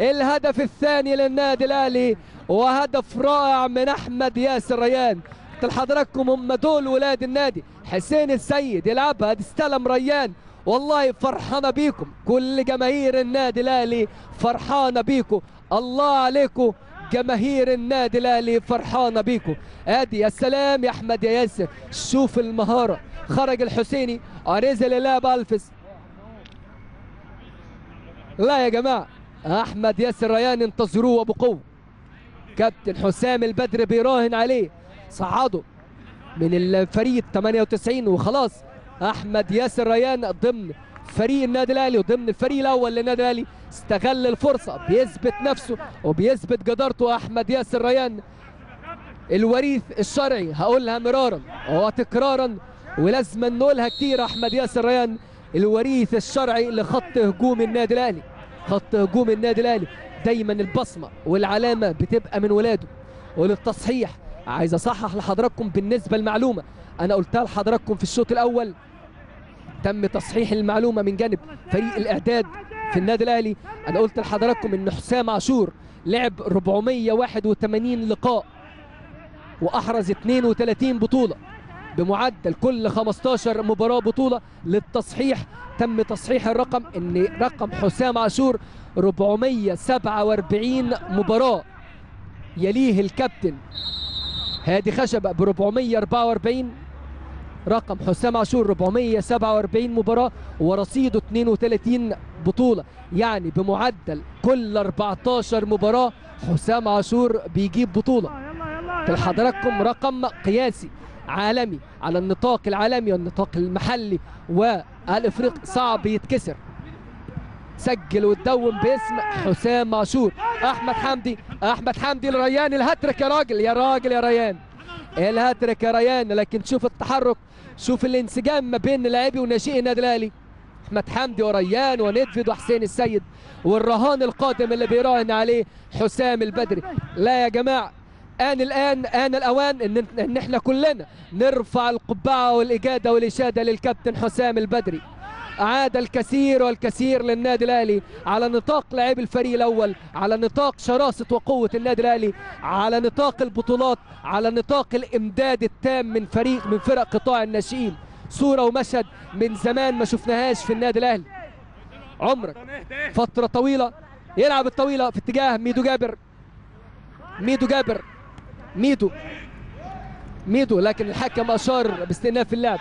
الهدف الثاني للنادي الأهلي وهدف رائع من أحمد ياسر ريان. لحضراتكم هم دول ولاد النادي. حسين السيد يلعبها استلم ريان. والله فرحانة بيكم. كل جماهير النادي الأهلي فرحانة بيكم. الله عليكم. جماهير النادي الأهلي فرحانة بيكم. أدي يا سلام يا أحمد يا ياسر. شوف المهارة. خرج الحسيني. ونزل اللاعب الفس لا يا جماعة. أحمد ياسر ريان انتظروه بقوة. كابتن حسام البدر بيراهن عليه. صعده من الفريق 98 وخلاص. أحمد ياسر ريان ضمن فريق النادي الأهلي وضمن الفريق الأول للنادي الأهلي استغل الفرصة بيثبت نفسه وبيثبت جدارته أحمد ياسر ريان. الوريث الشرعي هقولها مرارا وتكرارا ولازم نقولها كتير أحمد ياسر ريان الوريث الشرعي لخط هجوم النادي الأهلي. خط هجوم النادي الأهلي دايما البصمة والعلامة بتبقى من ولاده. وللتصحيح عايز أصحح لحضراتكم بالنسبة للمعلومة. أنا قلتها لحضراتكم في الشوط الأول. تم تصحيح المعلومة من جانب فريق الإعداد في النادي الأهلي. أنا قلت لحضراتكم إن حسام عاشور لعب 481 لقاء وأحرز 32 بطولة. بمعدل كل 15 مباراة بطولة للتصحيح. تم تصحيح الرقم إن رقم حسام عاشور 447 مباراة. يليه الكابتن هادي خشبة ب 444 رقم حسام عاشور 447 مباراة ورصيده 32 بطولة. يعني بمعدل كل 14 مباراة حسام عاشور بيجيب بطولة. لحضراتكم رقم قياسي عالمي على النطاق العالمي والنطاق المحلي والافريقي صعب يتكسر. سجل وتدون باسم حسام عاشور. أحمد حمدي أحمد حمدي لريان الهاتريك يا راجل يا راجل يا ريان. الهاتريك يا ريان لكن شوف التحرك. شوف الانسجام ما بين لاعبي وناشئي النادي الأهلي. أحمد حمدي وريان وندفد وحسين السيد والرهان القادم اللي بيراهن عليه حسام البدري. لا يا جماعة آن الآن آن الأوان إن, إن إحنا كلنا نرفع القبعة والإجادة والإشادة للكابتن حسام البدري. أعاد الكثير والكثير للنادي الأهلي على نطاق لاعبي الفريق الأول على نطاق شراسة وقوة النادي الأهلي على نطاق البطولات على نطاق الإمداد التام من فريق من فرق قطاع الناشئين. صورة ومشهد من زمان ما شفناهاش في النادي الأهلي. عمرك. فترة طويلة. يلعب الطويلة في اتجاه ميدو جابر. ميدو جابر. ميدو. ميدو لكن الحكم أشار باستئناف اللعب.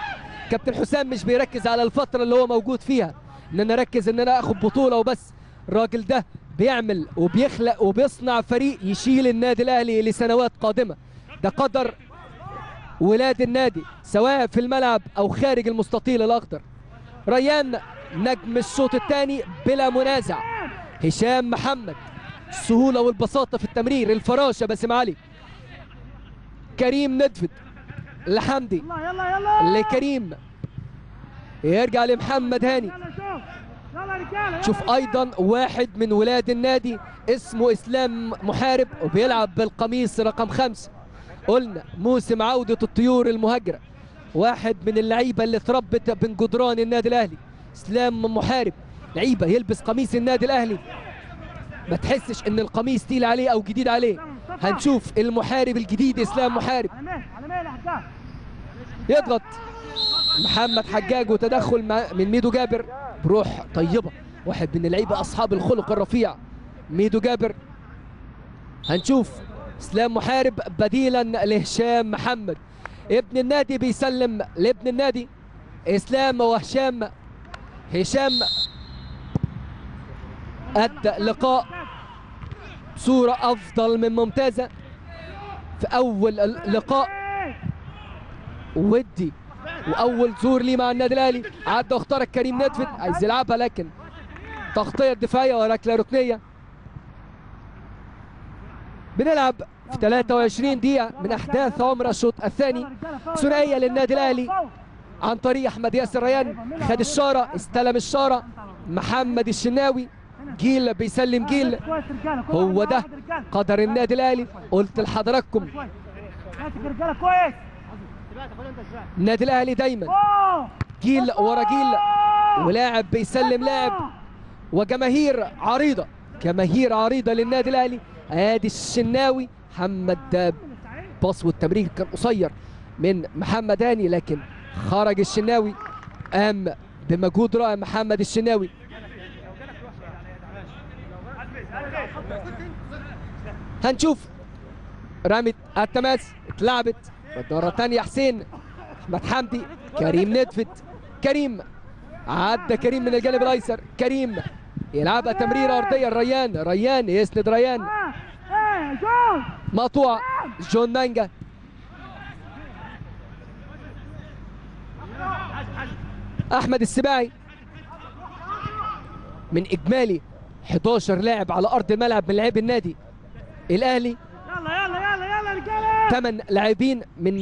كابتن حسام مش بيركز على الفترة اللي هو موجود فيها. إن أنا أركز إن أنا آخد بطولة وبس. الراجل ده بيعمل وبيخلق وبيصنع فريق يشيل النادي الأهلي لسنوات قادمة. ده قدر ولاد النادي سواء في الملعب أو خارج المستطيل الأخضر. ريان نجم الشوط الثاني بلا منازع. هشام محمد السهولة والبساطة في التمرير الفراشة باسم علي. كريم ندفد لحمدي لكريم يرجع لمحمد هاني. شوف. أيضا واحد من ولاد النادي اسمه إسلام محارب وبيلعب بالقميص رقم خمسة قلنا موسم عودة الطيور المهاجرة. واحد من اللعيبة اللي اتربت بين جدران النادي الأهلي. إسلام محارب. لعيبة يلبس قميص النادي الأهلي. ما تحسش إن القميص تقيل عليه أو جديد عليه. هنشوف المحارب الجديد إسلام محارب. يضغط. محمد حجاج وتدخل من ميدو جابر. بروح طيبة. واحد من اللعيبة أصحاب الخلق الرفيع. ميدو جابر. هنشوف إسلام محارب بديلا لهشام محمد. ابن النادي بيسلم لابن النادي. إسلام وهشام. هشام أدى لقاء. صورة أفضل من ممتازة في أول اللقاء. ودي وأول زور ليه مع النادي الأهلي. عدى واخترق كريم ندفد عايز يلعبها لكن تغطية دفاعية وركله ركنية. بنلعب في 23 دقيقة من أحداث عمر الشوط الثاني. ثنائية للنادي الأهلي عن طريق أحمد ياسر ريان. خد الشارة استلم الشارة. محمد الشناوي. جيل بيسلم جيل. كل هو ده. قدر النادي الأهلي. قلت لحضراتكم. النادي الأهلي دايما. جيل ورا جيل. ولاعب بيسلم لاعب. وجماهير عريضة. جماهير عريضة للنادي الأهلي. آدي الشناوي محمد باص والتمرير كان قصير من محمد هاني لكن خرج الشناوي. قام بمجهود رائع محمد الشناوي. هنشوف. رمت التماس اتلعبت مرة تانية حسين أحمد حمدي كريم ندفت. كريم عدى كريم من الجانب الأيسر. كريم يلعبها تمريرة أرضية. ريان ريان يسند ريان. مقطوعه جون مانجا. أحمد السباعي من إجمالي 11 لاعب على أرض الملعب من لاعبي النادي. الأهلي. يلا يلا يلا يلا رجاله ثمان لاعبين من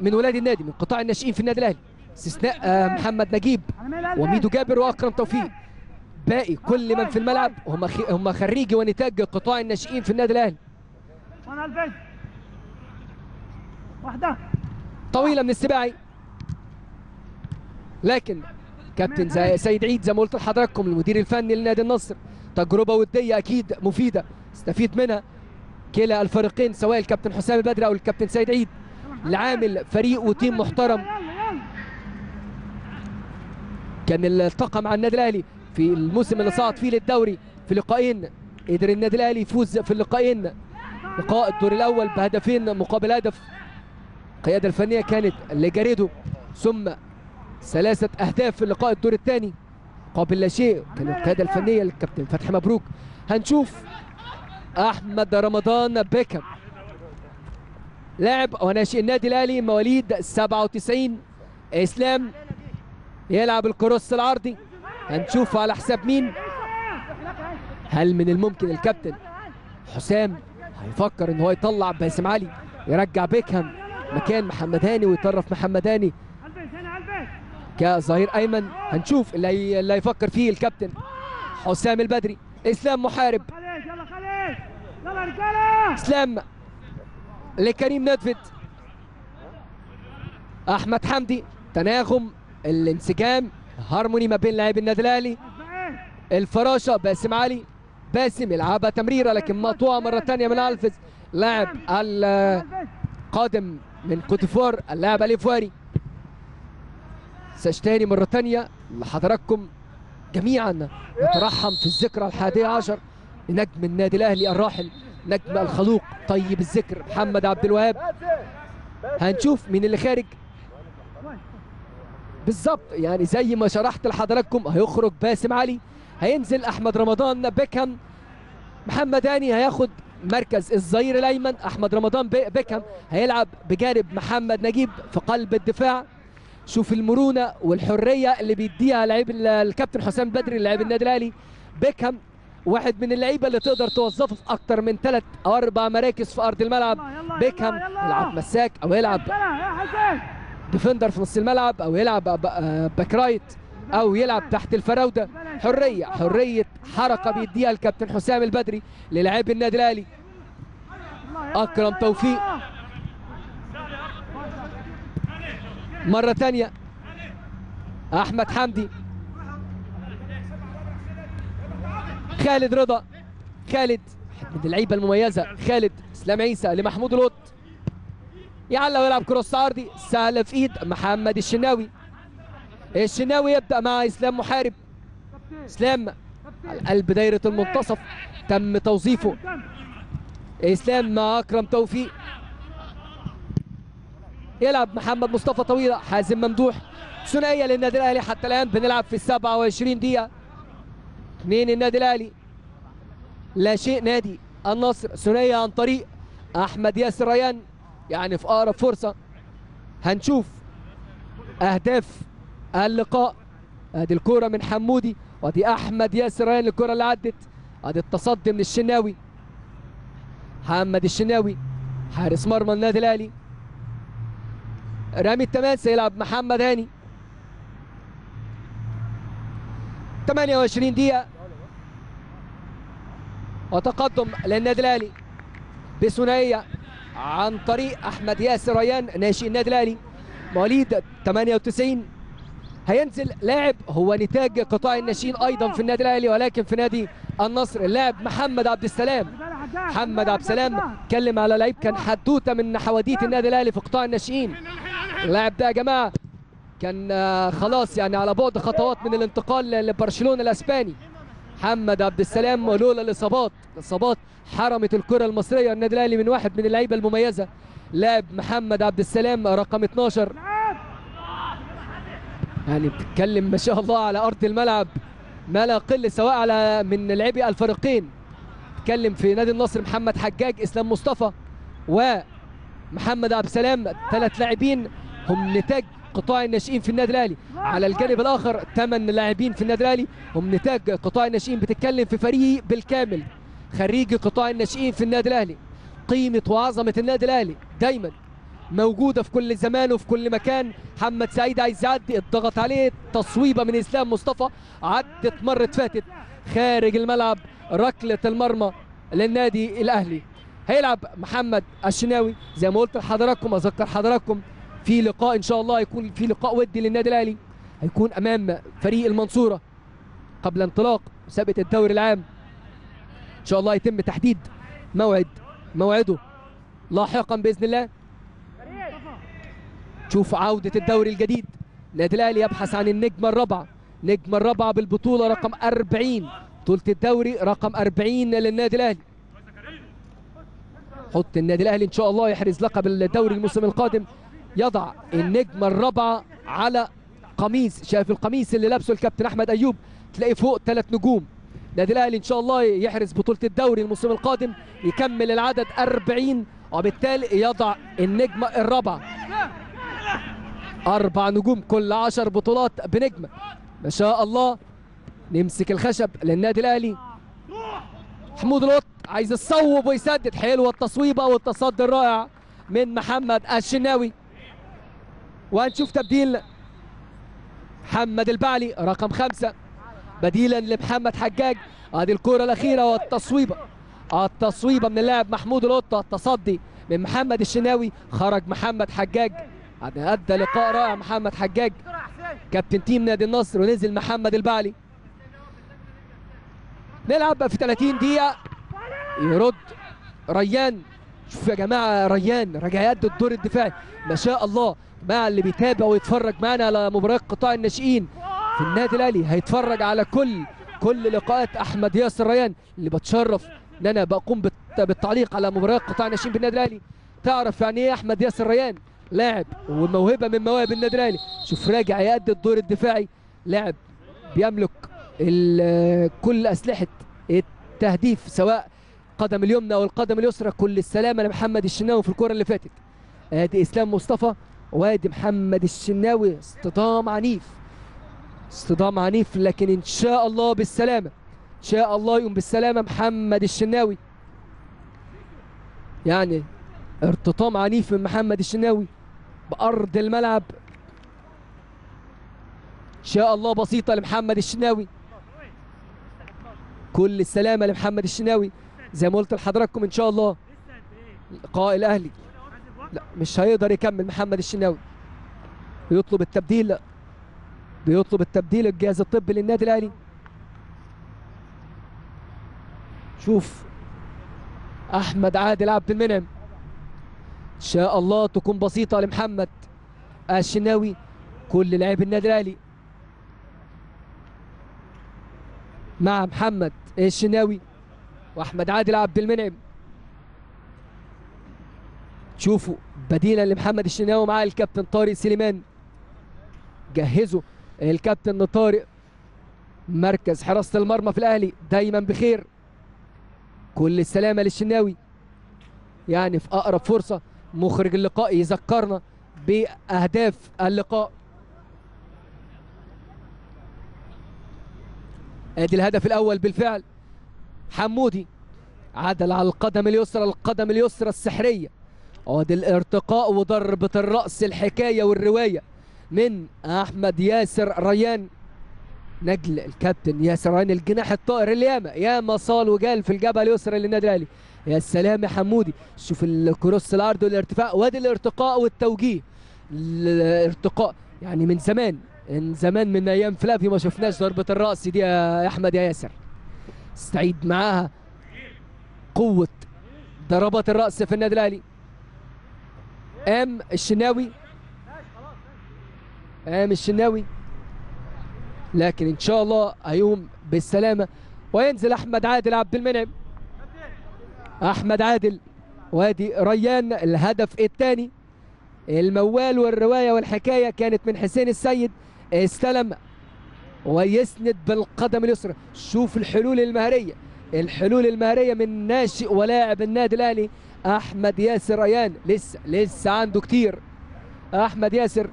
من ولاد النادي من قطاع الناشئين في النادي الأهلي. استثناء آه، محمد نجيب. وميدو جابر وأكرم توفيق. باقي كل من في الملعب هم. هم خريجي ونتاج قطاع الناشئين في النادي الأهلي. واحدة. طويلة من السباعي لكن كابتن زي سيد عيد زي ما قلت لحضراتكم المدير الفني لنادي النصر. تجربة ودية أكيد مفيدة. استفيد منها. كلا الفريقين سواء الكابتن حسام البدري أو الكابتن سيد عيد. لعامل فريق وتيم محترم. كان التقى مع النادي الأهلي في الموسم اللي صعد فيه للدوري في لقاءين قدر النادي الأهلي يفوز في اللقاءين لقاء الدور الأول بهدفين مقابل هدف. القيادة الفنية كانت لجاريدو ثم ثلاثة أهداف في اللقاء الدور الثاني. مقابل لا شيء. كانت القيادة الفنية للكابتن فتحي مبروك. هنشوف أحمد رمضان بيكم. لاعب وناشئ النادي الأهلي مواليد 97 إسلام يلعب الكروس العرضي. هنشوف على حساب مين. هل من الممكن الكابتن حسام؟ هيفكر إن هو يطلع باسم علي يرجع بيكهام مكان محمد هاني ويطرف محمد هاني كظهير أيمن هنشوف اللي اللي هيفكر فيه الكابتن حسام البدري. إسلام محارب. اسلام لكريم ندفد أحمد حمدي. تناغم الانسجام هارموني ما بين لاعبي النادي الأهلي. الفراشة باسم علي. باسم يلعبها تمريرة لكن مقطوعه مرة ثانية من ألفز. لاعب القادم من كوتيفوار اللاعب اليفواري مساج تاني مرة ثانية لحضراتكم جميعا. نترحم في الذكرى الحادية عشر. لنجم النادي الأهلي الراحل نجم الخلوق طيب الذكر محمد عبد الوهاب. هنشوف مين اللي خارج. بالظبط يعني زي ما شرحت لحضراتكم هيخرج باسم علي هينزل أحمد رمضان بيكهام. محمد هاني هياخد مركز الظهير الأيمن أحمد رمضان بي- بيكهام. هيلعب بجانب محمد نجيب في قلب الدفاع. شوف المرونة والحرية اللي بيديها لعيب ال- الكابتن حسام بدري لاعب النادي الأهلي. بيكهام واحد من اللعيبة اللي تقدر توظفه في أكتر من ثلاث أو أربع مراكز في أرض الملعب. بيكهام. يلعب مساك أو يلعب defender في نص الملعب أو يلعب آه، back right أو يلعب تحت الفراودة. حرية حرية حركة بيديها الكابتن حسام البدري للاعبي النادي الأهلي. يلا، توفيق. مرة ثانية أحمد حمدي. خالد رضا خالد من اللعيبة المميزة خالد إسلام عيسى لمحمود القط يعلق ويلعب كروس عرضي سهله في إيد محمد الشناوي. الشناوي يبدأ مع إسلام محارب. إسلام على قلب دايرة المنتصف تم توظيفه؟ إسلام مع أكرم توفيق. يلعب محمد مصطفى طويلة حازم ممدوح. ثنائية للنادي الأهلي حتى الآن بنلعب في ال 27 دقيقة. اثنين النادي الأهلي؟ لا شيء نادي النصر ثنائيه عن طريق أحمد ياسر ريان. يعني في أقرب فرصة. هنشوف أهداف اللقاء. ادي الكوره من حمودي وادي أحمد ياسر ريان الكوره اللي عدت. ادي التصدي من الشناوي. محمد الشناوي حارس مرمى النادي الأهلي. رامي التماس يلعب محمد هاني. 28 دقيقة. وتقدم للنادي الاهلي بثنائية عن طريق أحمد ياسر ريان ناشئ النادي الاهلي مواليد 98 هينزل لاعب هو نتاج قطاع الناشئين أيضا في النادي الاهلي ولكن في نادي النصر اللاعب محمد عبد السلام. محمد عبد السلام اتكلم على لعيب كان حدوتة من حواديت النادي الاهلي في قطاع الناشئين. اللاعب ده يا جماعة كان آه، خلاص يعني على بعد خطوات من الانتقال لبرشلونة الأسباني. محمد عبد السلام ولولا الاصابات الاصابات حرمت الكرة المصرية. النادي الأهلي من واحد من اللعيبة المميزة. لاعب محمد عبد السلام رقم 12 لعب. يعني بتتكلم ما شاء الله على أرض الملعب. ما لا يقل سواء على من لاعبي الفريقين. تكلم في نادي النصر محمد حجاج إسلام مصطفى ومحمد عبد السلام. ثلاث لاعبين هم نتاج قطاع الناشئين في النادي الأهلي. على الجانب الآخر ثمان لاعبين في النادي الأهلي. هم نتاج قطاع الناشئين بتتكلم في فريق بالكامل. خريج قطاع الناشئين في النادي الأهلي. قيمة وعظمة النادي الأهلي. دايما موجودة في كل زمان وفي كل مكان. محمد سعيد عايز يعدي اتضغط عليه. تصويبة من إسلام مصطفى. عدت مرت فاتت. خارج الملعب. ركلة المرمى للنادي الأهلي. هيلعب محمد الشناوي. زي ما قلت لحضراتكم أذكر حضراتكم في لقاء إن شاء الله يكون في لقاء ودي للنادي الأهلي. هيكون أمام فريق المنصورة قبل انطلاق مسابقه الدوري العام. إن شاء الله يتم تحديد موعد موعده لاحقا بإذن الله. شوف عودة الدوري الجديد. النادي الأهلي يبحث عن النجمة الرابعة نجمة الرابعة بالبطولة رقم 40 بطولة الدوري رقم 40 للنادي الأهلي. حط النادي الأهلي إن شاء الله يحرز لقب الدوري الموسم القادم. يضع النجمة الرابعة على قميص شايف القميص اللي لابسه الكابتن أحمد أيوب؟ تلاقي فوق ثلاث نجوم. النادي الأهلي إن شاء الله يحرز بطولة الدوري الموسم القادم يكمل العدد 40 وبالتالي يضع النجمة الرابعة أربع نجوم كل عشر بطولات بنجمة ما شاء الله نمسك الخشب للنادي الأهلي. محمود القط عايز يصوب ويسدد حلوة التصويبة والتصدي الرائع من محمد الشناوي. وهنشوف تبديل محمد البعلي رقم خمسة. بديلا لمحمد حجاج. ادي الكرة الأخيرة والتصويبة التصويبة من اللاعب محمود القطة التصدي من محمد الشناوي. خرج محمد حجاج. أدى لقاء رائع محمد حجاج. كابتن تيم نادي النصر ونزل محمد البعلي. نلعب في 30 دقيقة. يرد ريان. شوف يا جماعة ريان. راجع يأدي الدور الدفاعي. ما شاء الله. مع اللي بيتابع ويتفرج معانا على مباريات قطاع الناشئين. في النادي الأهلي هيتفرج على كل كل لقاءات أحمد ياسر ريان اللي بتشرف إن أنا بقوم بالت- بالتعليق على مباريات قطاع الناشئين بالنادي الأهلي. تعرف يعني إيه أحمد ياسر ريان؟ لاعب وموهبة من مواهب النادي الأهلي. شوف راجع يأدي الدور الدفاعي. لاعب بيملك كل أسلحة التهديف سواء قدم اليمنى أو القدم اليسرى. كل السلامة لمحمد الشناوي في الكره اللي فاتت. ادي إسلام مصطفى. وادي محمد الشناوي اصطدام عنيف. اصطدام عنيف لكن إن شاء الله بالسلامة. إن شاء الله يقوم بالسلامة محمد الشناوي. يعني ارتطام عنيف من محمد الشناوي بأرض الملعب. إن شاء الله بسيطة لمحمد الشناوي. كل السلامة لمحمد الشناوي. زي ما قلت لحضراتكم إن شاء الله. لقاء الأهلي. لا مش هيقدر يكمل محمد الشناوي. بيطلب التبديل بيطلب التبديل الجهاز الطبي للنادي الأهلي. شوف أحمد عادل عبد المنعم. إن شاء الله تكون بسيطة لمحمد الشناوي كل لاعبي النادي الأهلي. مع محمد الشناوي وأحمد عادل عبد المنعم. شوفوا بديلا لمحمد الشناوي مع الكابتن طارق سليمان. جهزوا الكابتن طارق. مركز حراسة المرمى في الأهلي دايما بخير. كل السلامة للشناوي. يعني في أقرب فرصة مخرج اللقاء يذكرنا بأهداف اللقاء. أدي الهدف الأول بالفعل. حمودي عدل على القدم اليسرى القدم اليسرى السحرية. ادي الارتقاء وضربة الرأس الحكاية والرواية. من أحمد ياسر ريان. نجل الكابتن ياسر ريان الجناح الطائر اللي ياما صال وجال في الجبهه اليسرى للنادي الأهلي. يا سلام يا حمودي. شوف الكروس العرض والارتفاع وادي الارتقاء والتوجيه. الارتقاء يعني من زمان من زمان من أيام فلافيو ما شفناش ضربة الرأس دي يا أحمد يا ياسر. استعيد معاها. قوة ضربات الرأس في النادي الأهلي. قام الشناوي؟ قام الشناوي؟ لكن إن شاء الله هيقوم بالسلامة. وينزل أحمد عادل عبد المنعم. أحمد عادل وادي ريان الهدف الثاني. الموال والرواية والحكاية كانت من حسين السيد. استلم ويسند بالقدم اليسرى. شوف الحلول المهرية. الحلول المهرية من ناشئ ولاعب النادي الأهلي أحمد ياسر ريان لسه لسه عنده كتير. أحمد ياسر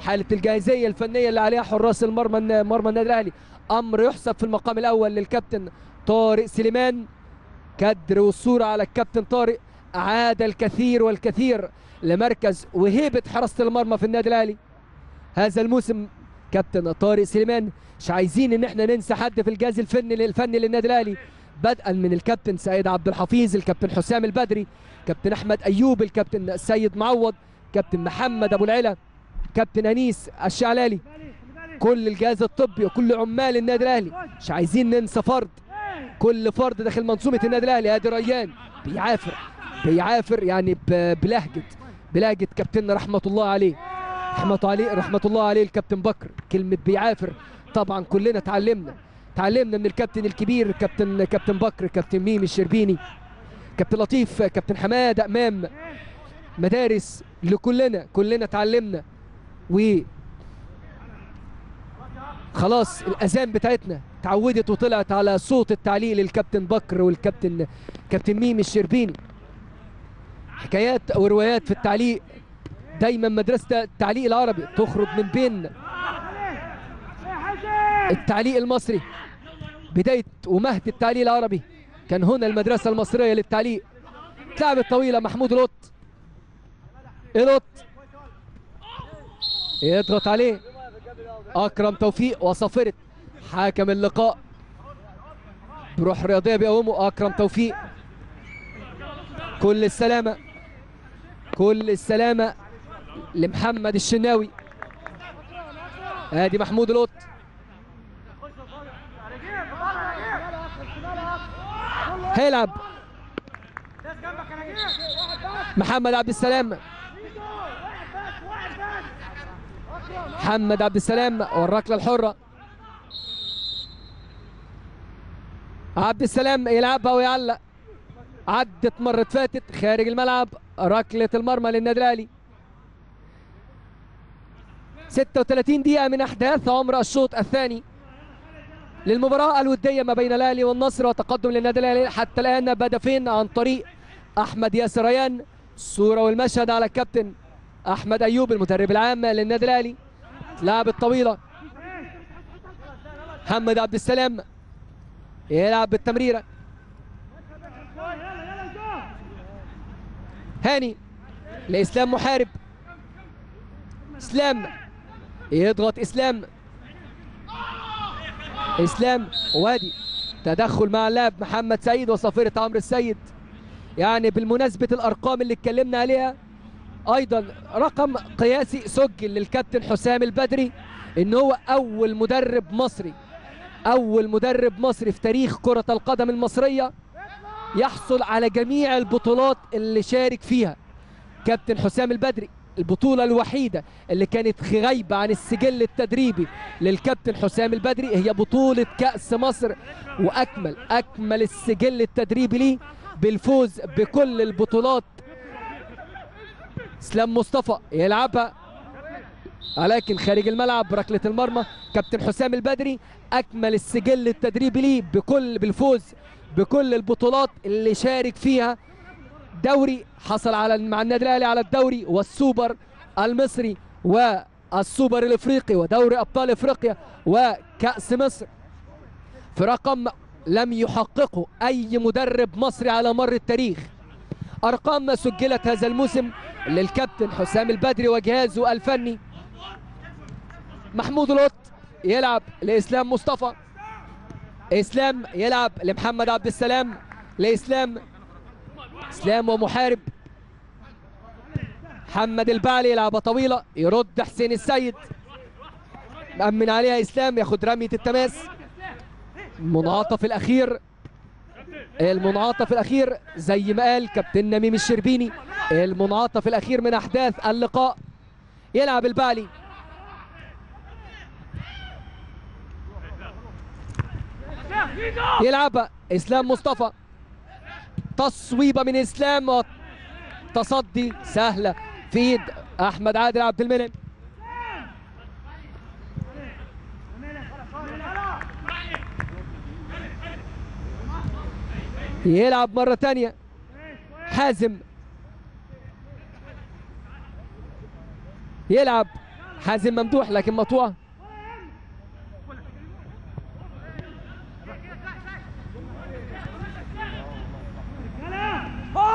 حالة الجاهزية الفنية اللي عليها حراس المرمى مرمى النادي الأهلي. أمر يحسب في المقام الأول للكابتن طارق سليمان. كدر والصورة على الكابتن طارق. اعاد الكثير والكثير لمركز وهيبة حراسة المرمى في النادي الأهلي. هذا الموسم كابتن طارق سليمان مش عايزين إن إحنا ننسى حد في الجهاز الفني الفني للنادي الأهلي. بدءا من الكابتن سيد عبد الحفيظ الكابتن حسام البدري كابتن أحمد أيوب الكابتن السيد معوض كابتن محمد أبو العلا كابتن أنيس الشعلالي. كل الجهاز الطبي وكل عمال النادي الأهلي مش عايزين ننسى فرد. كل فرد داخل منظومة النادي الأهلي أدي ريان بيعافر بيعافر يعني بلهجة بلهجة كابتننا رحمة الله عليه. رحمة عليه رحمة الله عليه الكابتن بكر كلمة بيعافر. طبعا كلنا اتعلمنا اتعلمنا من الكابتن الكبير كابتن كابتن بكر كابتن ميمي الشربيني كابتن لطيف كابتن حماد أمام مدارس لكلنا كلنا اتعلمنا و خلاص الأذان بتاعتنا اتعودت وطلعت على صوت التعليق للكابتن بكر والكابتن كابتن ميمي الشربيني. حكايات وروايات في التعليق. دايما مدرسة التعليق العربي تخرج من بين التعليق المصري. بداية ومهد التعليق العربي. كان هنا المدرسة المصرية للتعليق. اتلعبت طويله محمود القط القط يضغط عليه. أكرم توفيق وصافره حاكم اللقاء. بروح رياضية بيقومه أكرم توفيق. كل السلامة. كل السلامة لمحمد الشناوي. ادي محمود القط هيلعب. محمد عبد السلام. محمد عبد السلام والركله الحره عبد السلام يلعبها ويعلق. عدت مرة فاتت خارج الملعب. ركلة المرمى للنادي الأهلي. 36 دقيقة من أحداث عمر الشوط الثاني. للمباراة الودية ما بين الأهلي والنصر وتقدم للنادي الأهلي. حتى الآن بهدفين عن طريق أحمد ياسر ريان. الصورة والمشهد على الكابتن أحمد أيوب المدرب العام للنادي الأهلي. لعب الطويلة محمد عبد السلام يلعب بالتمريرة هاني لإسلام محارب. إسلام يضغط إسلام. إسلام وادي. تدخل مع اللاعب محمد سعيد وصافرة عمرو السيد. يعني بالمناسبة الأرقام اللي اتكلمنا عليها أيضا رقم قياسي سجل للكابتن حسام البدري إن هو أول مدرب مصري أول مدرب مصري في تاريخ كرة القدم المصرية يحصل على جميع البطولات اللي شارك فيها. كابتن حسام البدري البطولة الوحيدة اللي كانت غايبة عن السجل التدريبي للكابتن حسام البدري. هي بطولة كأس مصر وأكمل أكمل السجل التدريبي ليه بالفوز بكل البطولات. اسلام مصطفى يلعبها ولكن خارج الملعب ركلة المرمى كابتن حسام البدري أكمل السجل التدريبي ليه بكل بالفوز بكل البطولات اللي شارك فيها دوري حصل على مع النادي الأهلي على الدوري والسوبر المصري والسوبر الإفريقي ودوري أبطال إفريقيا وكأس مصر. في رقم لم يحققه أي مدرب مصري على مر التاريخ. أرقام سجلت هذا الموسم للكابتن حسام البدري وجهازه الفني محمود القط يلعب لإسلام مصطفى. إسلام يلعب لمحمد عبد السلام. لإسلام اسلام ومحارب. محمد البعلي يلعبها طويلة يرد حسين السيد. مأمن عليها إسلام ياخد رمية التماس. المنعطف الأخير المنعطف الأخير زي ما قال كابتن نميم الشربيني. المنعطف الأخير من أحداث اللقاء. يلعب البعلي يلعبها إسلام مصطفى. تصويبة من إسلام تصدي سهلة في ايد أحمد عادل عبد المنعم يلعب مرة ثانية حازم. يلعب. حازم ممدوح لكن مقطوعه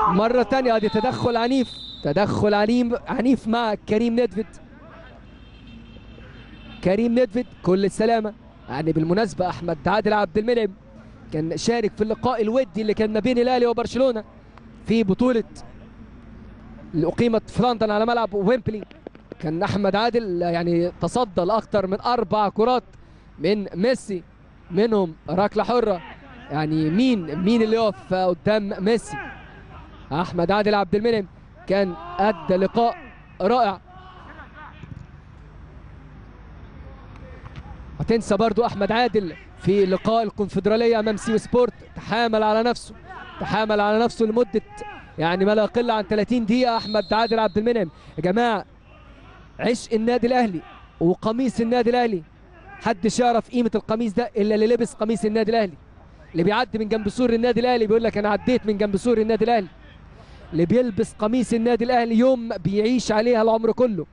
مرة تانية ادي تدخل عنيف. تدخل عنيف عنيف مع كريم ندفد كريم ندفد كل السلامة. يعني بالمناسبة أحمد عادل عبد المنعم كان شارك في اللقاء الودي اللي كان ما بين الأهلي وبرشلونة في بطولة اللي أقيمت في لندن على ملعب ويمبلي. كان أحمد عادل يعني تصدى لأكثر من أربع كرات من ميسي منهم ركلة حرة. يعني مين مين اللي يقف قدام ميسي؟ أحمد عادل عبد المنعم كان أدى لقاء رائع. هتنسى برضو أحمد عادل في لقاء الكونفدرالية أمام سيوي سبورت. تحامل على نفسه تحامل على نفسه لمدة يعني ما لا يقل عن 30 دقيقة. أحمد عادل عبد المنعم يا جماعة عشق النادي الأهلي وقميص النادي الأهلي. حدش يعرف قيمة القميص ده إلا اللي لبس قميص النادي الأهلي اللي بيعدي من جنب سور النادي الأهلي بيقول لك أنا عديت من جنب سور النادي الأهلي. اللي بيلبس قميص النادي الأهلي يوم بيعيش عليها العمر كله.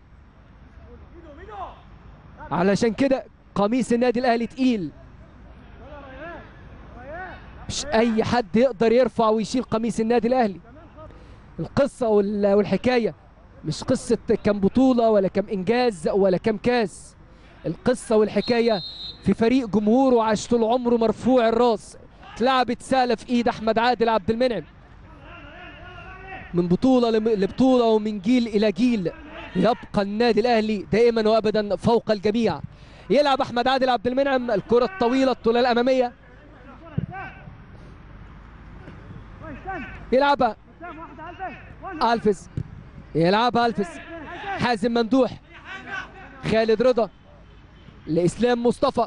علشان كده قميص النادي الأهلي تقيل. مش أي حد يقدر يرفع ويشيل قميص النادي الأهلي. القصة وال- والحكاية مش قصة كم بطولة ولا كم إنجاز ولا كم كاس. القصة والحكاية في فريق جمهوره عاش طول عمره مرفوع الراس. اتلعبت سهله في إيد أحمد عادل عبد المنعم. من بطولة لم- لبطولة ومن جيل إلى جيل. يبقى النادي الأهلي دائما وابدا فوق الجميع. يلعب أحمد عادل عبد المنعم الكرة الطويلة الطولة استنى يلعبها. الفز يلعبها الفز حازم ممدوح. خالد رضا. لإسلام مصطفى.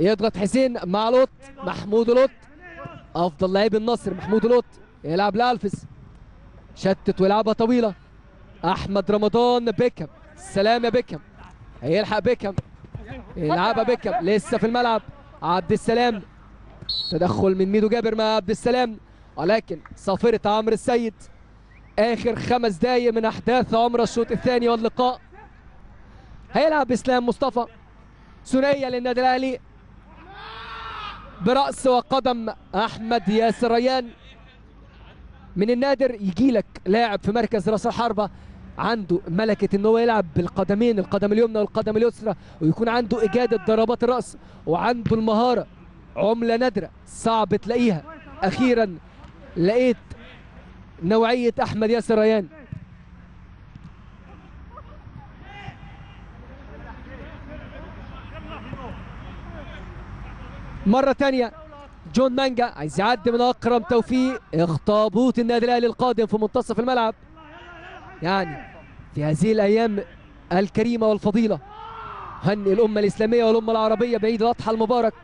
يضغط حسين مع لوط. محمود لوط. أفضل لاعب النصر محمود لوط. يلعب لالفز شتت ويلعبها طويلة. أحمد رمضان بيكم. سلام يا بيكم. هيلحق بيكم. يلعبها بيكم. لسه في الملعب. عبد السلام. تدخل من ميدو جابر مع عبد السلام. ولكن صافرة عمرو السيد. آخر خمس دقايق من أحداث عمر الشوط الثاني واللقاء. هيلعب إسلام مصطفى. ثنائية للنادي الأهلي. برأس وقدم أحمد ياسر ريان. من النادر يجي لك لاعب في مركز راس الحربة. عنده ملكة ان هو يلعب بالقدمين القدم اليمنى والقدم اليسرى ويكون عنده إجادة ضربات الرأس وعنده المهارة. عملة نادرة صعب تلاقيها. أخيرا لقيت نوعية أحمد ياسر ريان مرة تانية. جون مانجا عايز يعدي من أكرم توفيق. اخطبوط النادي الأهلي القادم في منتصف الملعب. يعني في هذه الأيام الكريمة والفضيلة. هنئ الأمة الإسلامية والأمة العربية بعيد الأضحى المبارك.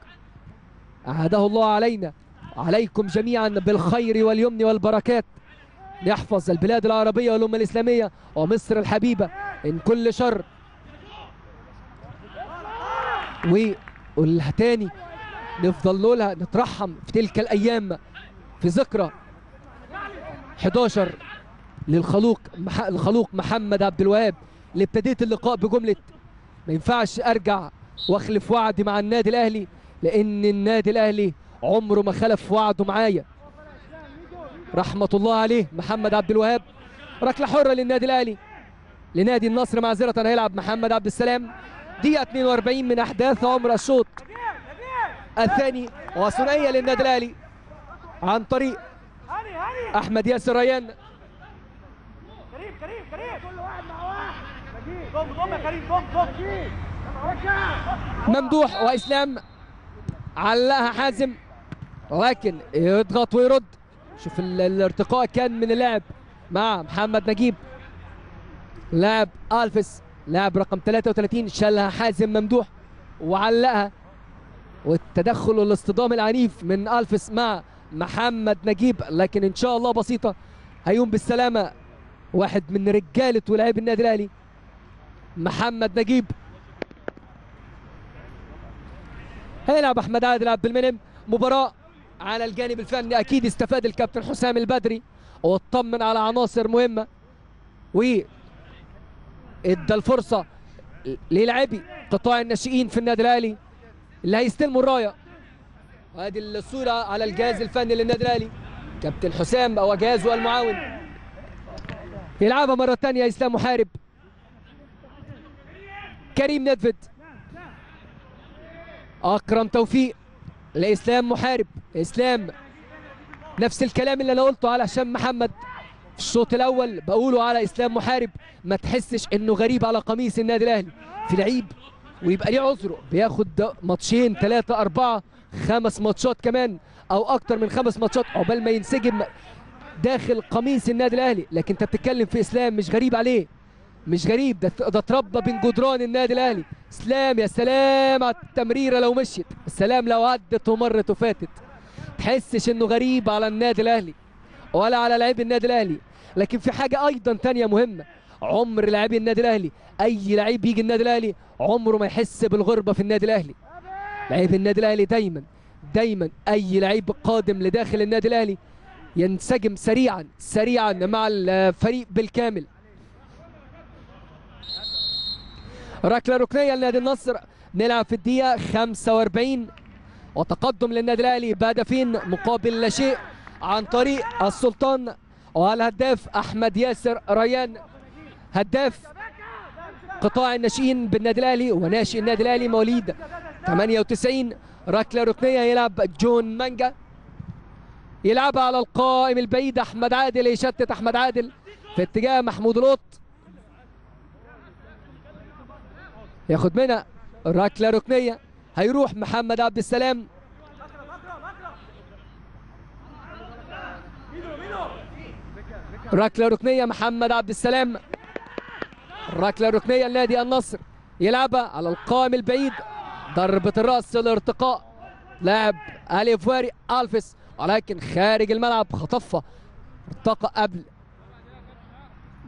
أعاده الله علينا. عليكم جميعا بالخير واليمن والبركات. نحفظ البلاد العربية والأمة الإسلامية ومصر الحبيبة من كل شر. وقولها تاني نفضل نقولها نترحم في تلك الأيام في ذكرى 11 للخلوق. الخلوق محمد عبد الوهاب اللي ابتديت اللقاء بجملة ما ينفعش أرجع وأخلف وعدي مع النادي الأهلي لأن النادي الأهلي عمره ما خلف وعده معايا. رحمة الله عليه محمد عبد الوهاب. ركلة حرة للنادي الأهلي. لنادي النصر معذرة هيلعب محمد عبد السلام. دقيقة 42 من أحداث عمر الشوط الثاني وثنائية للنادي الأهلي عن طريق أحمد ياسر ريان. كريم كريم كريم كل واحد مع واحد ضم يا كريم ممدوح وإسلام علقها حازم ولكن يضغط ويرد. شوف ال- الارتقاء كان من اللاعب مع محمد نجيب. لاعب الفس لاعب رقم 33 شالها حازم ممدوح وعلقها والتدخل والاصطدام العنيف من الفس مع محمد نجيب. لكن إن شاء الله بسيطة هيقوم بالسلامة واحد من رجاله ولاعيب النادي الأهلي محمد نجيب. هيلعب أحمد عادل عبد المنعم. مباراة على الجانب الفني. أكيد استفاد الكابتن حسام البدري. واطمن على عناصر مهمة. و ادى الفرصة للاعبي قطاع الناشئين في النادي الأهلي. اللي هيستلموا الراية. وادي الصورة على الجهاز الفني للنادي الأهلي. كابتن حسام وجهازه المعاون. يلعبها مرة ثانية إسلام محارب. كريم ندفد أكرم توفيق لإسلام محارب. إسلام نفس الكلام اللي أنا قلته على هشام محمد. في الشوط الأول بقوله على إسلام محارب ما تحسش إنه غريب على قميص النادي الأهلي. في لعيب ويبقى ليه عذره. بياخد ماتشين ثلاثة أربعة خمس ماتشات كمان أو أكتر من خمس ماتشات عقبال ما ينسجم داخل قميص النادي الأهلي. لكن أنت بتتكلم في إسلام مش غريب عليه. مش غريب. ده ده اتربى بين جدران النادي الأهلي. إسلام يا سلام على التمريرة لو مشيت. السلام لو عدت ومرت وفاتت. تحسش إنه غريب على النادي الأهلي ولا على لاعبي النادي الأهلي. لكن في حاجة أيضا تانية مهمة. عمر لاعبي النادي الأهلي. أي لعيب يجي النادي الأهلي عمره ما يحس بالغربة في النادي الأهلي. لعيب النادي الأهلي دايما دايما أي لعيب قادم لداخل النادي الأهلي ينسجم سريعا سريعا مع الفريق بالكامل. ركله ركنية لنادي النصر. نلعب في الدقيقة 45 وتقدم للنادي الأهلي بهدفين مقابل لا شيء عن طريق السلطان والهداف أحمد ياسر ريان. هداف قطاع الناشئين بالنادي الأهلي وناشئ النادي الأهلي مواليد 98 ركله ركنية يلعب جون مانجا. يلعبها على القائم البعيد أحمد عادل يشتت أحمد عادل في اتجاه محمود لوط. ياخد منها ركله ركنية. هيروح محمد عبد السلام. ركله ركنية محمد عبد السلام. ركله ركنية لنادي النصر. يلعبها على القائم البعيد. ضربة الرأس الارتقاء. لاعب الي فواري ألفيس. ولكن خارج الملعب خطفها. ارتقى قبل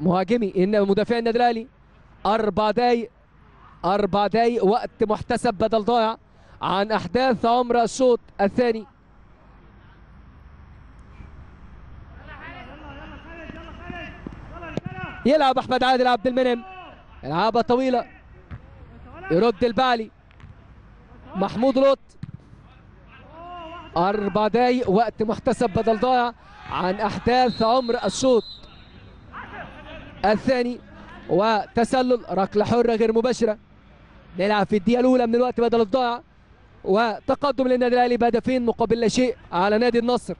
مهاجمي. ان مدافع النادي الاهلي أربع دقايق. أربع دقايق. وقت محتسب بدل ضايع. عن أحداث عمر الشوط الثاني. يلعب أحمد عادل عبد المنعم. يلعبها طويلة. يرد البعلي محمود لوط. أربع دقايق وقت محتسب بدل ضايع عن أحداث عمر الشوط. الثاني وتسلل ركلة حرة غير مباشرة. نلعب في الدقيقة الأولى من الوقت بدل الضايع. وتقدم للنادي الأهلي بهدفين مقابل لا شيء على نادي النصر.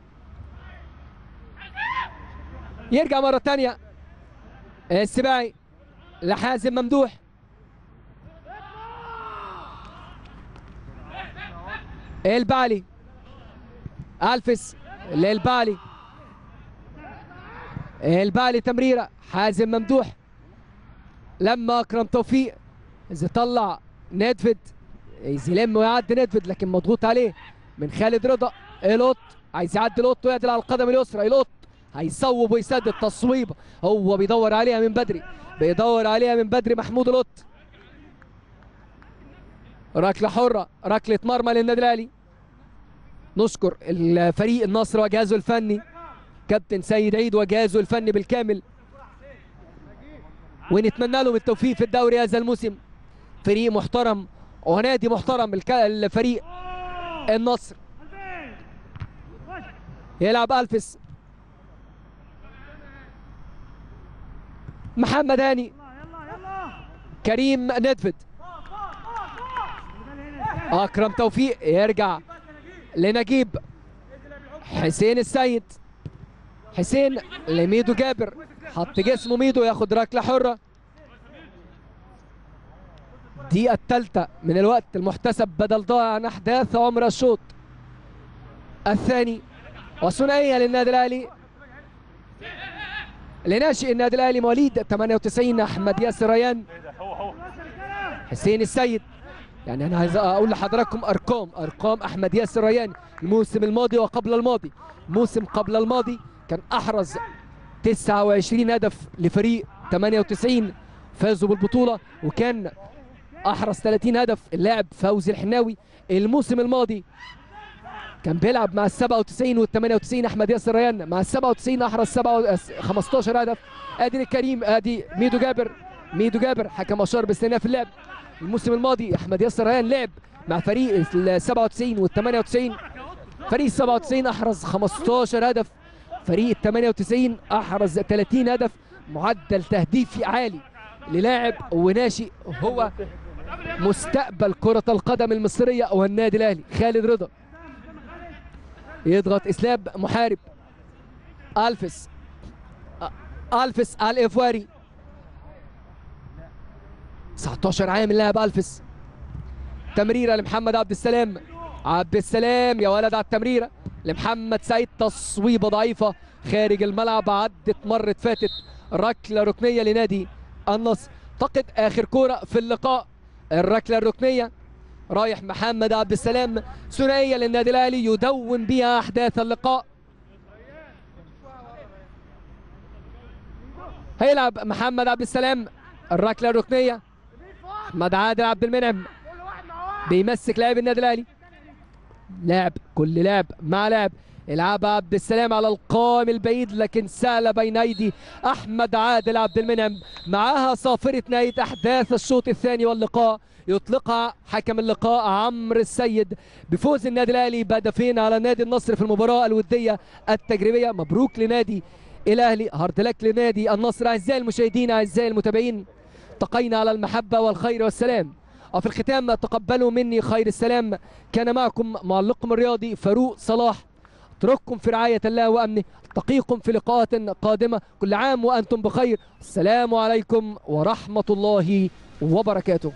يرجع مرة ثانية السباعي لحازم ممدوح. البالي ألفس للبالي. البالي تمريرة حازم ممدوح. لما أكرم توفيق إذا طلع ندفد عايز يلم ويعدي ندفد لكن مضغوط عليه من خالد رضا. ايلوت عايز يعدي لوط ويعدل على القدم اليسرى. ايلوت هيصوب ويسدد تصويبه هو بيدور عليها من بدري. بيدور عليها من بدري محمود لوط ركلة حرة. ركلة مرمى للنادي الأهلي. نشكر الفريق النصر وجهازه الفني. كابتن سيد عيد وجهازه الفني بالكامل. ونتمنى لهم التوفيق في الدوري هذا الموسم. فريق محترم. ونادي محترم. الفريق النصر. يلعب ألفس. محمد هاني. كريم ندفد أكرم توفيق يرجع لنجيب حسين السيد. حسين لميدو جابر. حط جسمه ميدو ياخد ركلة حرة. الدقيقة الثالثة من الوقت المحتسب بدل ضاع عن أحداث عمر الشوط. الثاني وثنائية للنادي الأهلي. لناشئ النادي الأهلي مواليد 98 أحمد ياسر ريان. حسين السيد. يعني أنا عايز أقول لحضراتكم أرقام أرقام أحمد ياسر ريان الموسم الماضي وقبل الماضي. موسم قبل الماضي كان أحرز 29 هدف لفريق 98 فازوا بالبطولة وكان أحرز 30 هدف اللاعب فوزي الحناوي. الموسم الماضي كان بيلعب مع ال 97 وال 98 أحمد ياسر ريان مع ال 97 احرز 7 15 هدف. آدي الكريم آدي ميدو جابر. ميدو جابر حكم اشار باستئناف اللعب. الموسم الماضي أحمد ياسر ريان لعب مع فريق ال 97 وال 98 فريق ال 97 أحرز 15 هدف. فريق ال 98 أحرز 30 هدف. معدل تهديفي عالي للاعب وناشئ هو مستقبل كرة القدم المصرية والنادي الأهلي. خالد رضا. يضغط إسلام محارب. ألفس. أ- ألفس الإفواري. 19 عام اللاعب ألفس. تمريرة لمحمد عبد السلام. عبد السلام يا ولد على التمريرة. لمحمد سعيد تصويبة ضعيفة خارج الملعب عدت مرت فاتت. ركلة ركنية لنادي النصر. اعتقد آخر كورة في اللقاء. الركلة الركنية. رايح محمد عبد السلام ثنائية للنادي الأهلي يدون بها أحداث اللقاء. هيلعب محمد عبد السلام الركلة الركنية. أحمد عادل عبد المنعم بيمسك لاعب النادي الأهلي. لاعب كل لاعب مع لاعب. يلعبها عبد السلام على القائم البعيد لكن سال بين أيدي أحمد عادل عبد المنعم. معاها صافرة نهاية أحداث الشوط الثاني واللقاء. يطلقها حكم اللقاء عمرو السيد بفوز النادي الأهلي بهدفين على نادي النصر في المباراة الودية التجريبية. مبروك لنادي الأهلي هارد لك لنادي النصر. أعزائي المشاهدين أعزائي المتابعين التقينا على المحبة والخير والسلام. وفي الختام تقبلوا مني خير السلام. كان معكم معلقكم الرياضي فاروق صلاح. اترككم في رعاية الله وأمنه. التقيكم في لقاءات قادمة. كل عام وأنتم بخير. السلام عليكم ورحمة الله وبركاته.